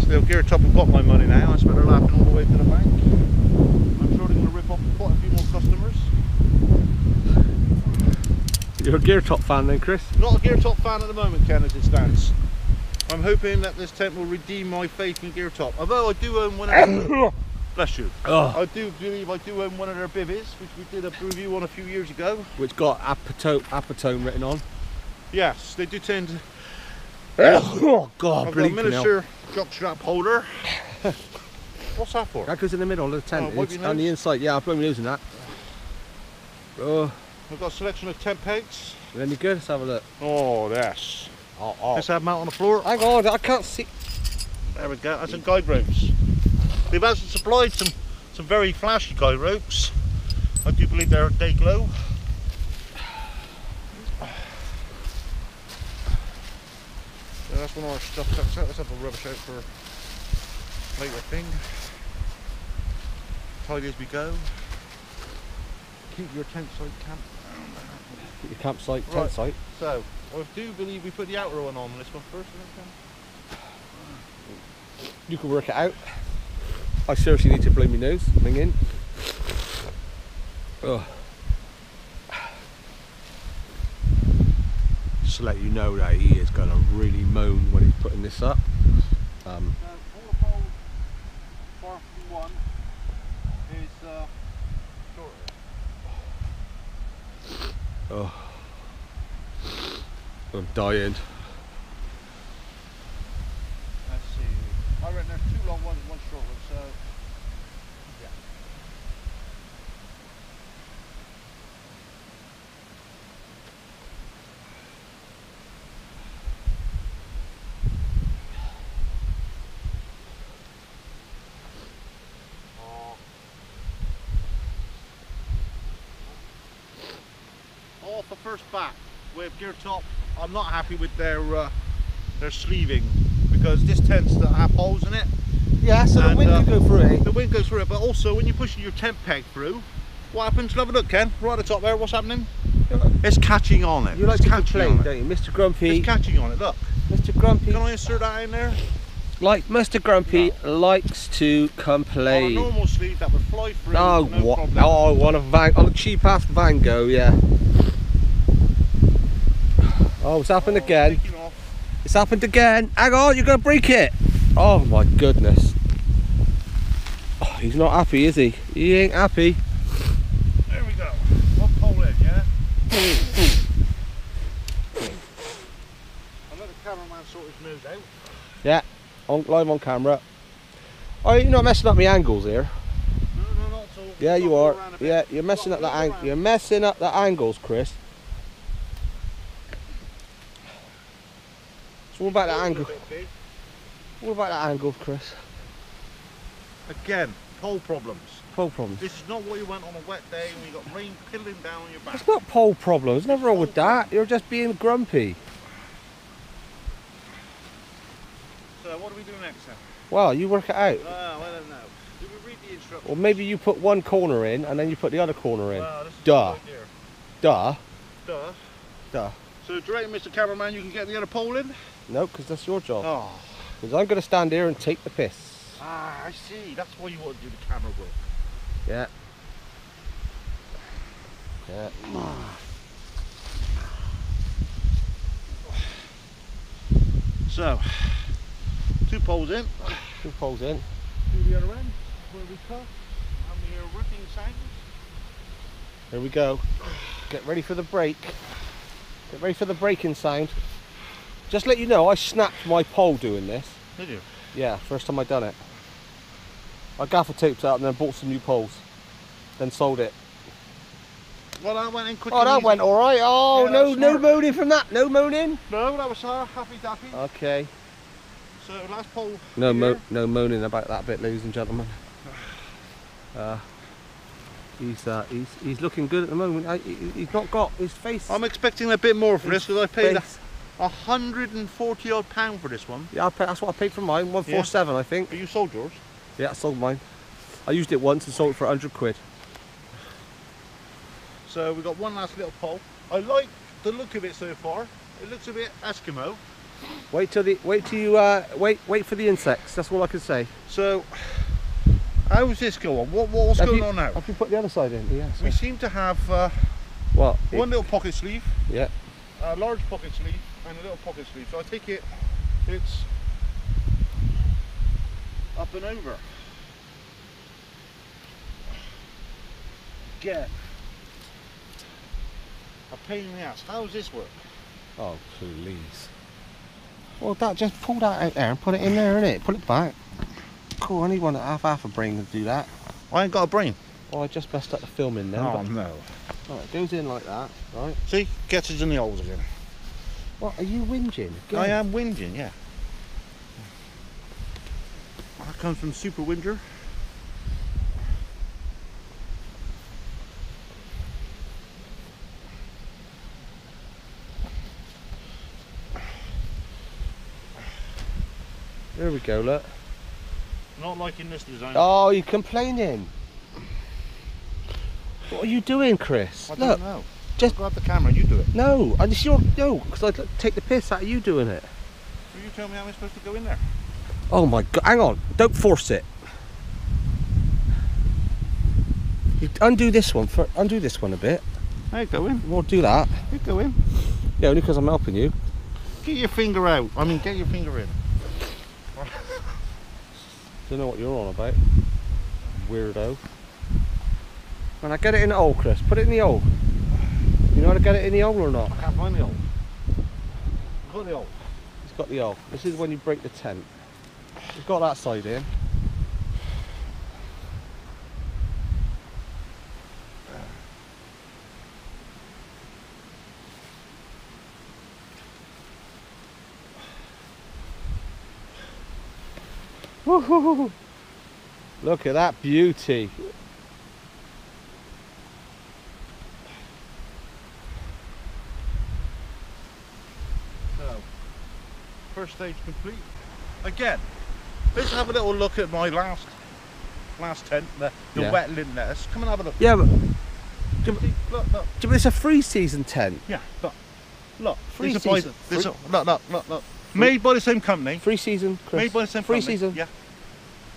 Still, Geertop have got my money now. I spent her laughing all the way to the bank. I'm sure they're going to rip off quite a few more customers. You're a Geertop fan then, Chris? Not a Gear Top fan at the moment, Ken, as it stands. I'm hoping that this tent will redeem my faith in Geertop. Although I do own one of. Bless you. Oh, I do believe I do own one of their bivvies, which we did a review on a few years ago. which got apatone, apatone written on. Yes, they do tend to oh, God, I've got a miniature jockstrap holder. What's that for? That goes in the middle of the tent. Oh, on the inside. Yeah, I'll blow my nose in that. Oh, I've got a selection of tent pegs. any good? Let's have a look. Oh, yes. Oh, oh. Let's have them out on the floor. Hang on, I can't see. There we go. That's some guide ropes. They've actually supplied some some very flashy guy ropes. I do believe they're day glow. So that's when our stuff tucks out. Let's have a rubbish out for later thing. Tidy as we go. Keep your tent site camp. Your campsite, tent Right. site. So, I do believe we put the outer one on this one first. I think, Ken? You can work it out. I seriously need to blow my nose. Ring in. Oh. Just to let you know that he is going to really moan when he's putting this up. Um, oh. I'm dying. Off the first back with Geertop, I'm not happy with their uh, their sleeving because this tends to have holes in it. Yeah, so the wind uh, can go through it. The wind goes through it, but also when you're pushing your tent peg through, what happens? Have a look, Ken. Right at the top there. What's happening? It's catching on it. You like it's to catching complain, on don't you, Mr. Grumpy? It's catching on it. Look. Mr. Grumpy, Can I insert that in there? like Mr. Grumpy, likes to On a complain. normal sleeve that would fly through. Oh, no what? problem. Oh, I want a van, on a cheap ass Vango, yeah. Oh, it's happened Oh, again. It's happened again. Hang on, you're gonna break it. Oh my goodness. Oh, he's not happy, is he? He ain't happy. There we go. One pole in, yeah. The cameraman sort his moves out. On live on camera. Oh, you're not messing up my angles here. No, no, not at all. Yeah, you are. go around a bit. Yeah, you're messing up the ang- around. You're messing up the angles, Chris. So what about the Hold it a angle? What about the angles, Chris? Again, pole problems. Pole problems. This is not what you want on a wet day when you got rain piddling down on your back. It's not pole problems. Nothing wrong with that. You're just being grumpy. So what do we do next then? Well, you work it out. Ah, well, I don't know. Do we read the instructions? Or maybe you put one corner in and then you put the other corner in. Well, is Duh. a good idea. Duh. Duh. Duh. So direct Mr. Cameraman, you can get the other pole in? No, because that's your job. Oh. Because I'm going to stand here and take the piss. Ah, I see. That's why you want to do the camera work. Yeah. Yeah. So, two poles in. Two poles in. Do the other end where we cut. And we are ripping signs. Here we go. Get ready for the break. Get ready for the braking sound. Just let you know, I snapped my pole doing this. Did you? Yeah, first time I done it. I gaffer taped it up and then bought some new poles. Then sold it. Well, that went in quick Oh, that easy. went all right. Oh, Yeah, no, no moaning from that. No moaning. No, that was uh, happy dappy. Okay. So last pole. No, mo- no moaning about that bit, ladies and gentlemen. Uh, he's uh, he's he's looking good at the moment. I, he, he's not got his face. I'm expecting a bit more for this because I paid face. Hundred and forty odd pound for this one. Yeah, I pay, that's what I paid for mine. One four seven, I think. But you sold yours. Yeah, I sold mine. I used it once and sold it for hundred quid. So we've got one last little pole. I like the look of it so far. It looks a bit Eskimo. Wait till the wait till you uh, wait wait for the insects. That's all I can say. So how's this go on? What what's Have going you- on now? Have you put the other side in? Yeah. We seem to have uh, it- one little pocket sleeve, yeah. a large pocket sleeve, and a little pocket sleeve. So I take it it's up and over. Again. A pain in the ass. How does this work? Oh please. Well, that just pull that out there and put it in there, innit? Pull it back. Cool. I need one that half half a brain to do that. I ain't got a brain. Oh, I just messed up the filming then. Oh but- no. Right, it goes in like that, right? See, gets us in the holes again. What are you whinging? Again? I am whinging, yeah. That comes from Super Whinger. There we go. Look. Not liking this design. Oh, you're complaining. What are you doing, Chris? I Look. Just- grab the camera. You do it. No, and it's your no, because I'd take the piss out of you doing it. So you tell me how I'm supposed to go in there. Oh my god! Hang on, don't force it. You undo this one. For, undo this one a bit. There you go in. We'll do that. You go in. Yeah, only because I'm helping you. Get your finger out. I mean, get your finger in. Don't know what you're on about. Weirdo. When I get it in the hole, Chris, put it in the hole. You know how to get it in the hole or not? I can't find the hole. I've got the hole. It's got the hole. This is when you break the tent. It's got that side in. Look at that beauty. First stage complete. Again, let's have a little look at my last last tent, the, the Yeah. wet lint lettuce. Come and have a look. Yeah, but, See, look, look. but it's a free season tent. Yeah, look. Look. Free by- season. these Free- are- look, look, look, look. Made by the same company. Free season, Chris. Made by the same free company. season. Yeah.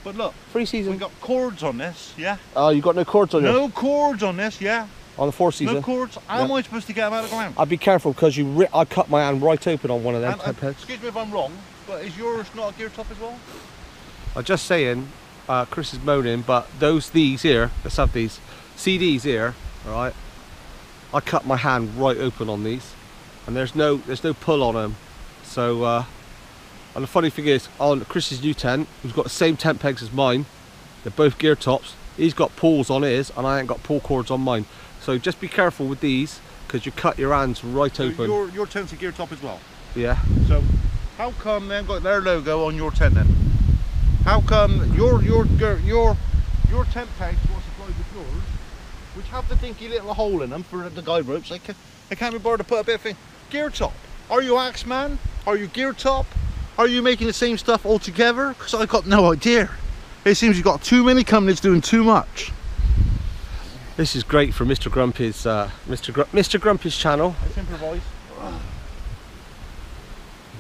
But look, Free season. we got cords on this, yeah? Oh, you got no cords on your No cords on this, yeah? On the four season. No cords. How Yeah. am I supposed to get them out of the ground? I'd be careful because you ri- I cut my hand right open on one of them And, uh, pegs. excuse me if I'm wrong, but is yours not a Geertop as well? I'm just saying, uh, Chris is moaning, but those these here, let's have these CDs here, all right? I cut my hand right open on these, and there's no there's no pull on them. So, uh, and the funny thing is, on Chris's new tent, who's got the same tent pegs as mine, they're both Geertops. He's got pulls on his, and I ain't got pull cords on mine. So just be careful with these, because you cut your hands right So open. your, your tent's a Geertop as well. Yeah. So how come they haven't got their logo on your tent then? How come your your your your, tent pegs were supplied with yours, which have the dinky little hole in them for the guide ropes? They can they can't be bothered to put a bit of thing. Geertop. Are you Axeman? Are you Geertop? Are you making the same stuff all together? Because I've got no idea. It seems you've got too many companies doing too much. This is great for Mr. Grumpy's uh, Mr. Gr- Mr. Grumpy's channel. Let's improvise.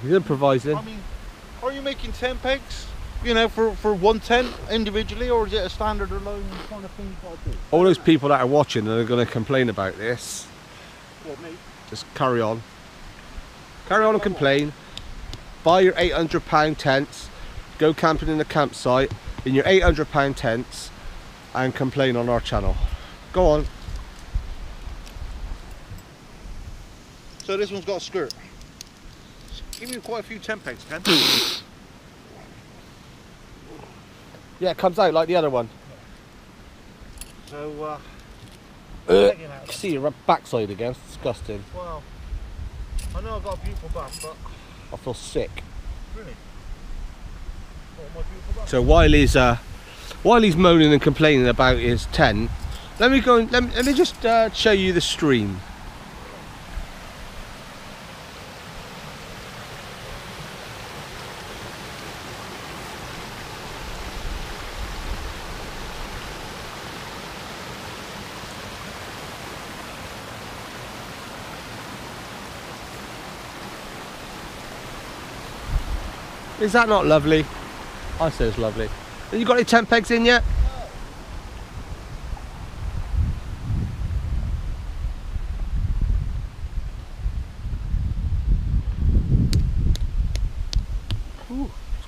He's improvising. I mean, are you making tent pegs? You know, for, for one tent individually, or is it a standard alone kind of thing you've got to do? All those people that are watching and are going to complain about this, What, me? just carry on. Carry on and complain. Buy your £800 tents, go camping in the campsite in your £800 tents and complain on our channel. Go on. So this one's got a skirt. Give me quite a few tent pegs, Ken. Yeah, it comes out like the other one. so, uh, Uh, out. see your backside again. It's disgusting. Well, I know I've got a beautiful bum, but I feel sick. really, what am beautiful bum? So while he's uh, while he's moaning and complaining about his tent, let me go. And, let, me, let me just uh, show you the stream. Is that not lovely? I say it's lovely. Have you got any tent pegs in yet?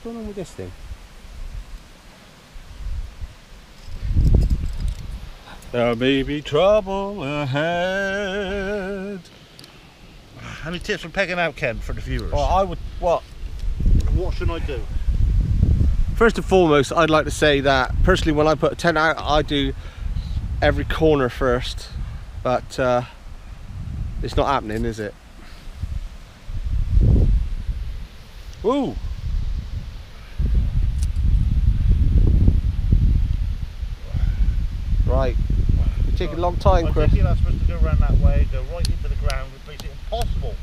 Ooh, what's going on with this thing? There may be trouble ahead. Any tips for pegging out, Ken, for the viewers? Well, I would. What? what should I do? First and foremost, I'd like to say that personally, when I put a tent out, I do every corner first, but uh, it's not happening, is it? Ooh. Right. You're taking a long time, Chris. think you're supposed to go around that way, go right into the ground, which makes it impossible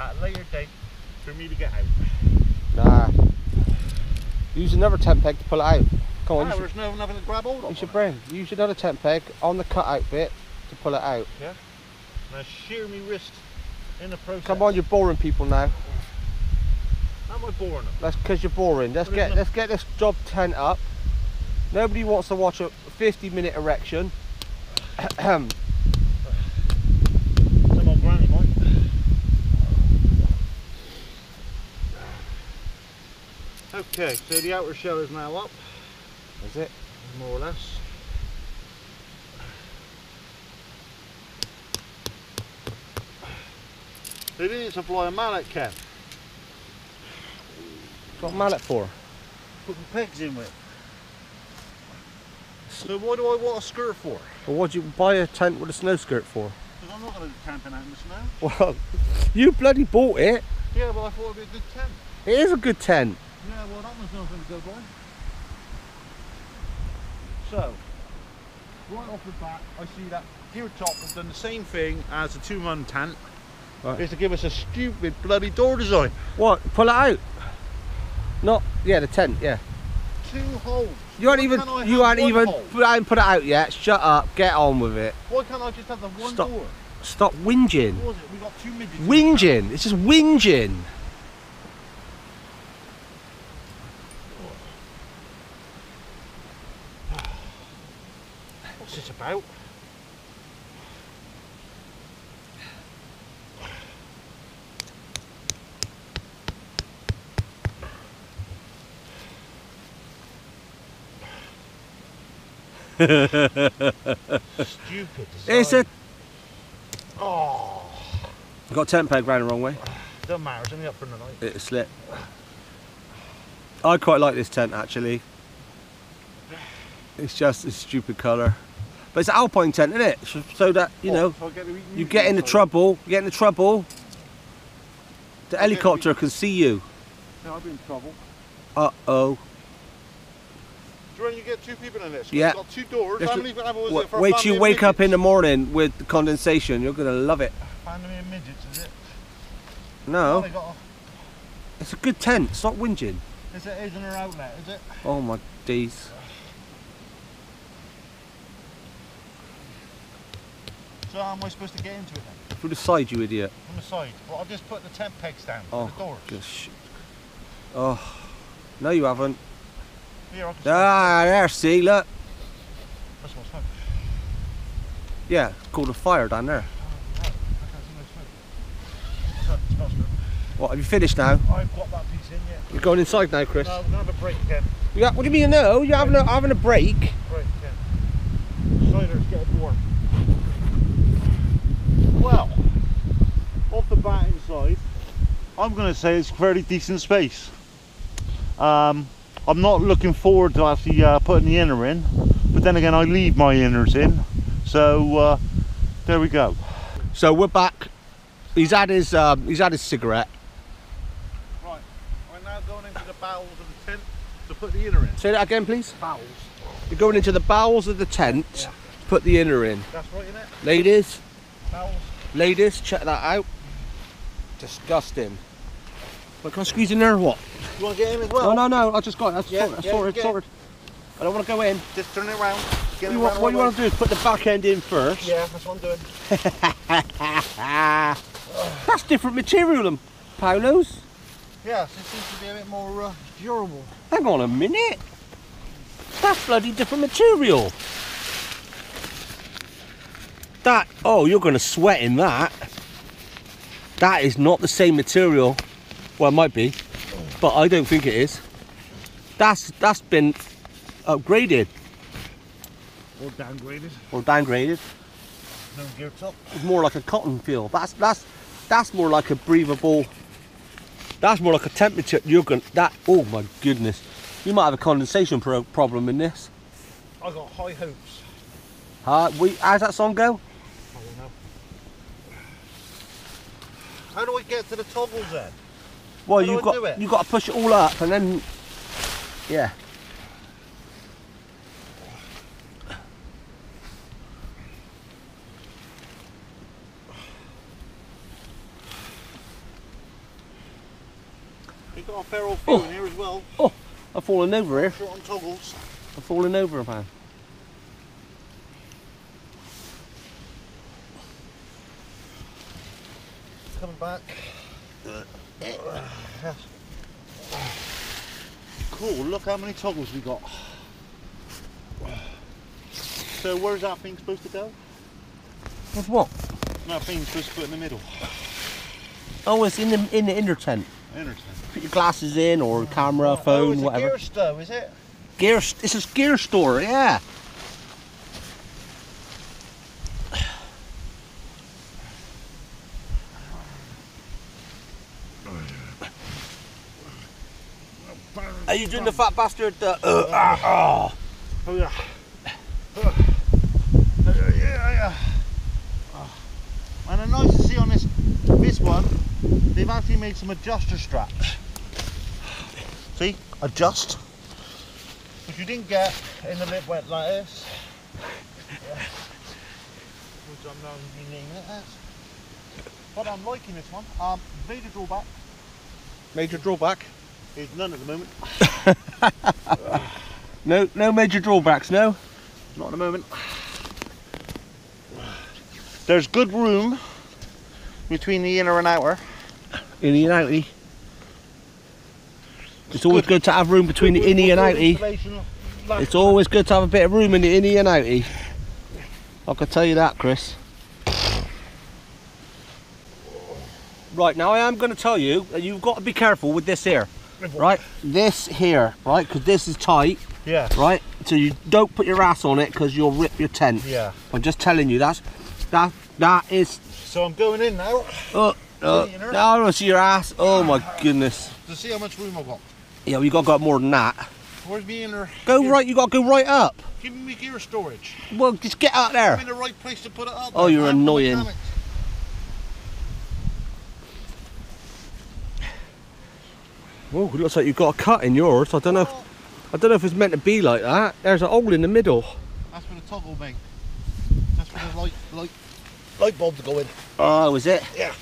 at a later date for me to get out. Nah. Use another tent peg to pull it out. Come on, Ah, you should, there's no nothing to grab hold of. you should bring. Use another tent peg on the cutout bit to pull it out. Yeah. Now shear me wrist in the process. Come on, you're boring people now. How am I boring them? That's because you're boring. Let's Well, get let's get this job tent up. Nobody wants to watch a 50 minute erection. Some old granny might. Okay, so the outer shell is now up, Is it? more or less. They didn't supply a mallet, Ken. Got a mallet for? Put the pegs in with. So why do I want a skirt for? Or what'd you buy a tent with a snow skirt for? Because I'm not going to be camping out in the snow. Well, you bloody bought it. Yeah, but I thought it'd be a good tent. It is a good tent. Yeah, well that one's nothing to go by. So, right off the bat, I see that Geertop has done the same thing as the two-man tent. Right. Is to give us a stupid bloody door design. What? Pull it out. Not yeah, the tent. Yeah. Two holes. You aren't even. can't You aren't even. hole? Put, I haven't put it out yet. Shut up. Get on with it. Why can't I just have the one Stop. door? Stop whinging. What was it? We got two midgets. Whinging. It's just whinging. What's this about? Stupid. It's a. design. Oh, You got tent peg round the wrong way. doesn't matter. It's only up for the night. It slipped. I quite like this tent actually. It's just a stupid colour. But it's an alpine tent, isn't it? So, so that, you Oh, know, get you get into inside. trouble, you get into trouble, the helicopter can see you. No, I've been in trouble. Uh oh. Do you you get two people in this? Yeah. We've got two doors. Just How many was it for Wait till you of wake up in the morning with the condensation. You're going to love it. Family of midgets, is it? No, they got it's a good tent. Stop whinging. is it isn't her outlet, is it? Oh my days. So how am I supposed to get into it then? Through the side, you idiot. From the side. Well, I've just put the tent pegs down Oh, the doors. Just Oh, no, you haven't. Here, I Ah, there, see, look. That's what's smoke. Yeah, it's called a fire down there. Oh, right. I can't see no smoke. So, smells good. What, have you finished now? I've got that piece in yet. You're going inside now, Chris. No, we're gonna have a break again. Yeah, what do you mean, no? You're having a, having a break. Break again. Cider's getting warm. Well, off the bat inside, I'm going to say it's fairly decent space. Um, I'm not looking forward to actually uh, putting the inner in, but then again, I leave my inners in, so uh, there we go. So we're back. He's had his um, he's had his cigarette. Right, we're now going into the bowels of the tent to put the inner in. Say that again, please. Bowels. You're going into the bowels of the tent Yeah. to put the inner in. That's right, isn't it? Ladies, Bowels. ladies, check that out. Disgusting. But can I squeeze in there or what? You want to get in as well? no, no. No, I just got it. That's Yeah, sorted. yeah, sorted, it. sorted. I don't want to go in. Just turn it around. Get What it you, want, what you want to do is put the back end in first. Yeah, that's what I'm doing. That's different material than Paolo's. Yes, it seems to be a bit more uh, durable. Hang on a minute. That's bloody different material. That, oh, you're going to sweat in that. That is not the same material. Well, it might be, but I don't think it is. That's that's been upgraded Or downgraded. or downgraded. No Geertop. It's more like a cotton feel. That's that's that's more like a breathable. That's more like a temperature. You're going that. Oh my goodness, you might have a condensation pro- problem in this. I got high hopes. Huh? We, how's that song go? I don't know. How do I get to the toggles then? Well, you've got do it? you got to push it all up and then, yeah. You got a fair old few Oh. in here as well. Oh, I've fallen over here. Short on toggles. I've fallen over, man. Coming back. Cool, look how many toggles we got. So where's that thing supposed to go? With what? That thing's supposed to put in the middle. Oh, it's in the in the inner tent. Inner tent. Put your glasses in or camera, oh, phone, it's whatever. a gear stow, is it? Gear. It's a gear store. Yeah. Are you doing the fat bastard? Uh, uh, ah, ah. Oh yeah. Uh, yeah, yeah. Uh, And the nice to see on this this one, they've actually made some adjuster straps. See? Adjust. which you didn't get in the lip wet like this. Yeah. Which I'm now renaming it as. But I'm liking this one. Um, major drawback Major drawback? Is none at the moment. No, no major drawbacks, no? Not at the moment. There's good room between the inner and outer. In the outie. It's always good to have room between the innie and outie. It's always good to have a bit of room in the innie and outie. I can tell you that, Chris. Right, now I am going to tell you that you've got to be careful with this here. Right, this here, right, because this is tight, Yeah. right? So you don't put your ass on it because you'll rip your tent. Yeah. I'm just telling you, that's, that, that is, So I'm going in now oh, you know? now I see your ass. Oh my goodness. to see how much room I've got. Yeah, we got to go up more than that. Where's me inner? Go right, you got to go right up. Give me gear storage. Well, just get out I'm there. in the right place to put it up. Oh, you're I'm annoying. Mechanic. Oh, it looks like you've got a cut in yours. I don't know. If, I don't know if it's meant to be like that. There's a hole in the middle. That's for the toggle, mate. That's for the light, light, light bulb to go in. Oh, is it? Yeah.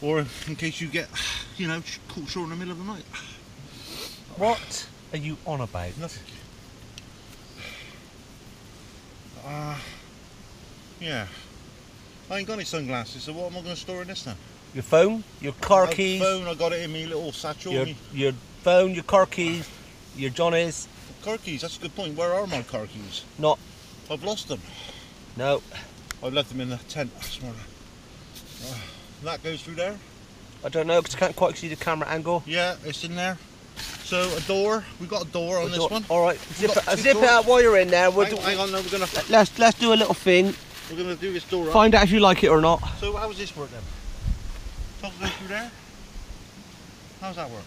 Or in case you get, you know, caught short in the middle of the night. What are you on about? Nothing. Uh, yeah. I ain't got any sunglasses, so what am I going to store in this then? Your phone, your car My keys, Phone, I got it in me little satchel. your me your phone, your car keys, your Johnny's. car keys. That's a good point. Where are my car keys? Not. I've lost them. No, I've left them in the tent. More- Uh, that goes through there. I don't know because I can't quite see the camera angle. Yeah, it's in there. So a door. We've got a door on this one. All right, zip, it, zip it out while you're in there. We'll Hang, do- hang on, no, we're gonna let's let's do a little thing. We're gonna do this door up. Find out if you like it or not. So how does this work then? Toggle goes through there. How's that work?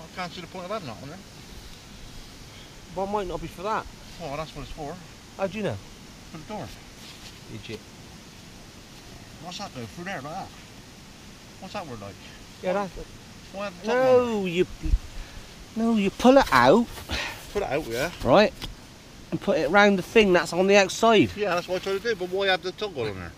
I can't see the point of having that on there. Well, might not be for that. Oh, that's what it's for. How do you know? For the door. Idiot. What's that go through there like that? What's that word like? Yeah, that's. The top on No, you. No, you pull it out? Put it out, yeah. right, and put it round the thing that's on the outside. Yeah, that's what I tried to do. But why have the toggle on there?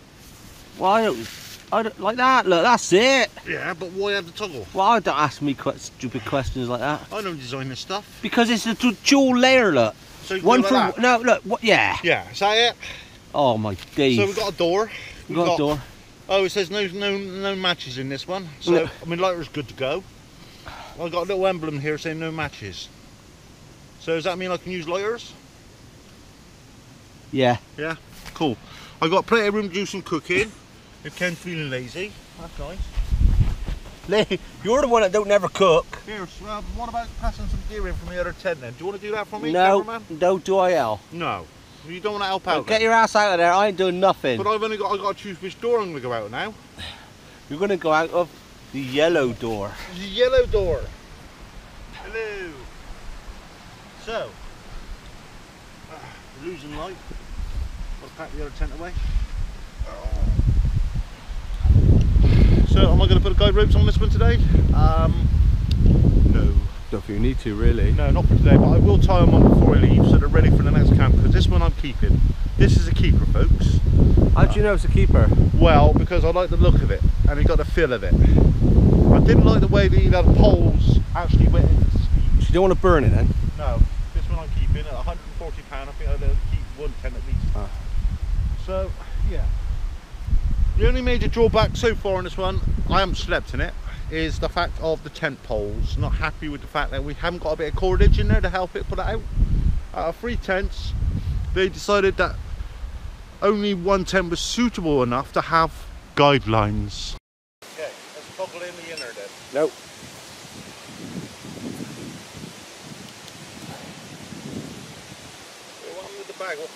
Well, I don't. I don't like that. Look, that's it. Yeah, but why have the toggle? Well, I don't ask me quite stupid questions like that I don't design this stuff. because it's a dual layer. Look, So you one do for like that. no. Look, what? Yeah. Yeah, is that it? Oh my days. So we've got a door. We've got a door. Oh, it says no no no matches in this one. So No. I mean lighter's good to go. I've got a little emblem here saying no matches. So does that mean I can use lighters? Yeah. Yeah. Cool. I got plenty of room to do some cooking. if Ken's feeling lazy. That's nice. Lee, You're the one that don't never cook. Here, so, uh, what about passing some gear in from the other tent then? Do you want to do that for me, No, cameraman? don't do IL. No. You don't want to help out. Get your ass out of there. I ain't doing nothing. But I've only got I've got to choose which door I'm going to go out now. You're gonna go out of the yellow door. The yellow door. Hello. So, uh, losing light. I'll pack the other tent away. So, am I going to put a guide ropes on this one today? Um, no. Don't think you need to really. No, not for today, but I will tie them on before I leave so they're ready for the next camp because this one I'm keeping. This is a keeper, folks. How do you know it's a keeper? Well, because I like the look of it and it got the feel of it. I didn't like the way the, the poles actually went into the. You don't want to burn it then. No, this one I'm keeping at 140 pound. I think I'll keep one ten at least. Ah. So yeah. The only major drawback so far on this one, I haven't slept in it, is the fact of the tent poles. Not happy with the fact that we haven't got a bit of cordage in there to help it put it out. Out of three tents, they decided that only one tent was suitable enough to have guidelines. Okay, let's toggle in the inner then. Nope. What